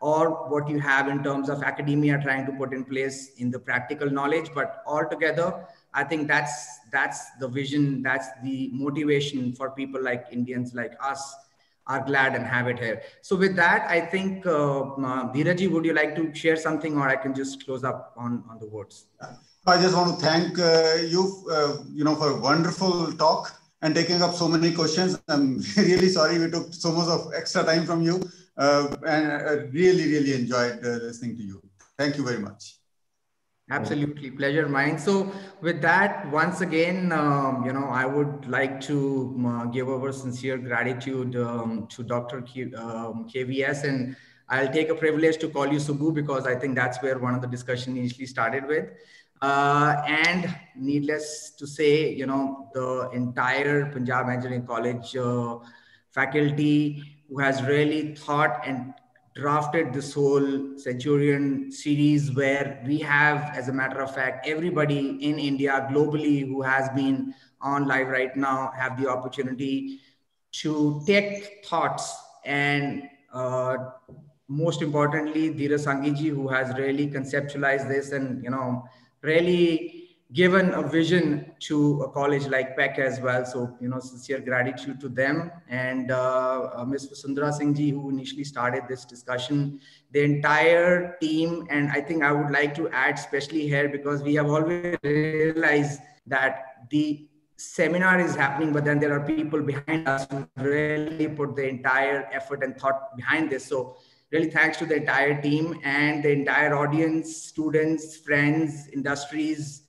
or what you have in terms of academia trying to put in place in the practical knowledge. But altogether, I think that's that's the vision, that's the motivation for people like Indians like us are glad and have it here. So with that, I think, uh, Dhiraji, would you like to share something or I can just close up on, on the words? I just want to thank uh, you, uh, you know, for a wonderful talk and taking up so many questions. I'm <laughs> really sorry we took so much of extra time from you uh, and I really, really enjoyed uh, listening to you. Thank you very much. Absolutely, pleasure mine. So with that, once again, um, you know, I would like to uh, give our sincere gratitude um, to Dr. Q, um, KVS, and I'll take a privilege to call you Subbu because I think that's where one of the discussion initially started with. Uh, and needless to say, you know, the entire Punjab Engineering College uh, faculty who has really thought and drafted this whole Centenary series where we have, as a matter of fact, everybody in India globally who has been on live right now have the opportunity to take thoughts and uh, most importantly, Dheeraj Sanghi who has really conceptualized this and, you know, really given a vision to a college like PEC as well. So, you know, sincere gratitude to them and uh, uh, Ms. Vasundhara Singh ji, who initially started this discussion, the entire team. And I think I would like to add, especially here, because we have always realized that the seminar is happening, but then there are people behind us who really put the entire effort and thought behind this. So really thanks to the entire team and the entire audience, students, friends, industries,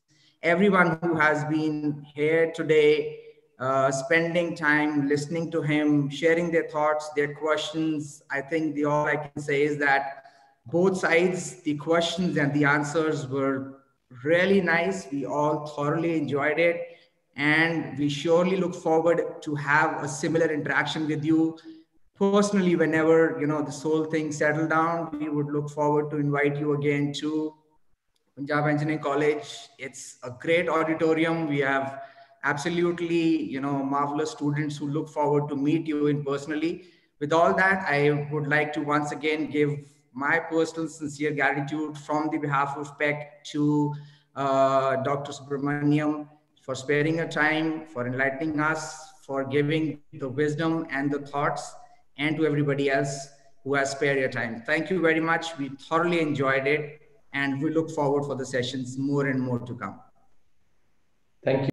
everyone who has been here today, uh, spending time listening to him, sharing their thoughts, their questions. I think the all I can say is that both sides, the questions and the answers were really nice. We all thoroughly enjoyed it. And we surely look forward to have a similar interaction with you personally whenever you know this whole thing settle down we would look forward to invite you again to Punjab Engineering College. It's a great auditorium. We have absolutely, you know, marvelous students who look forward to meet you in personally. With all that, I would like to once again give my personal sincere gratitude from the behalf of PEC to uh, Dr. Subramanian for sparing a time, for enlightening us, for giving the wisdom and the thoughts, and to everybody else who has spared your time. Thank you very much. We thoroughly enjoyed it and we look forward for the sessions more and more to come. Thank you.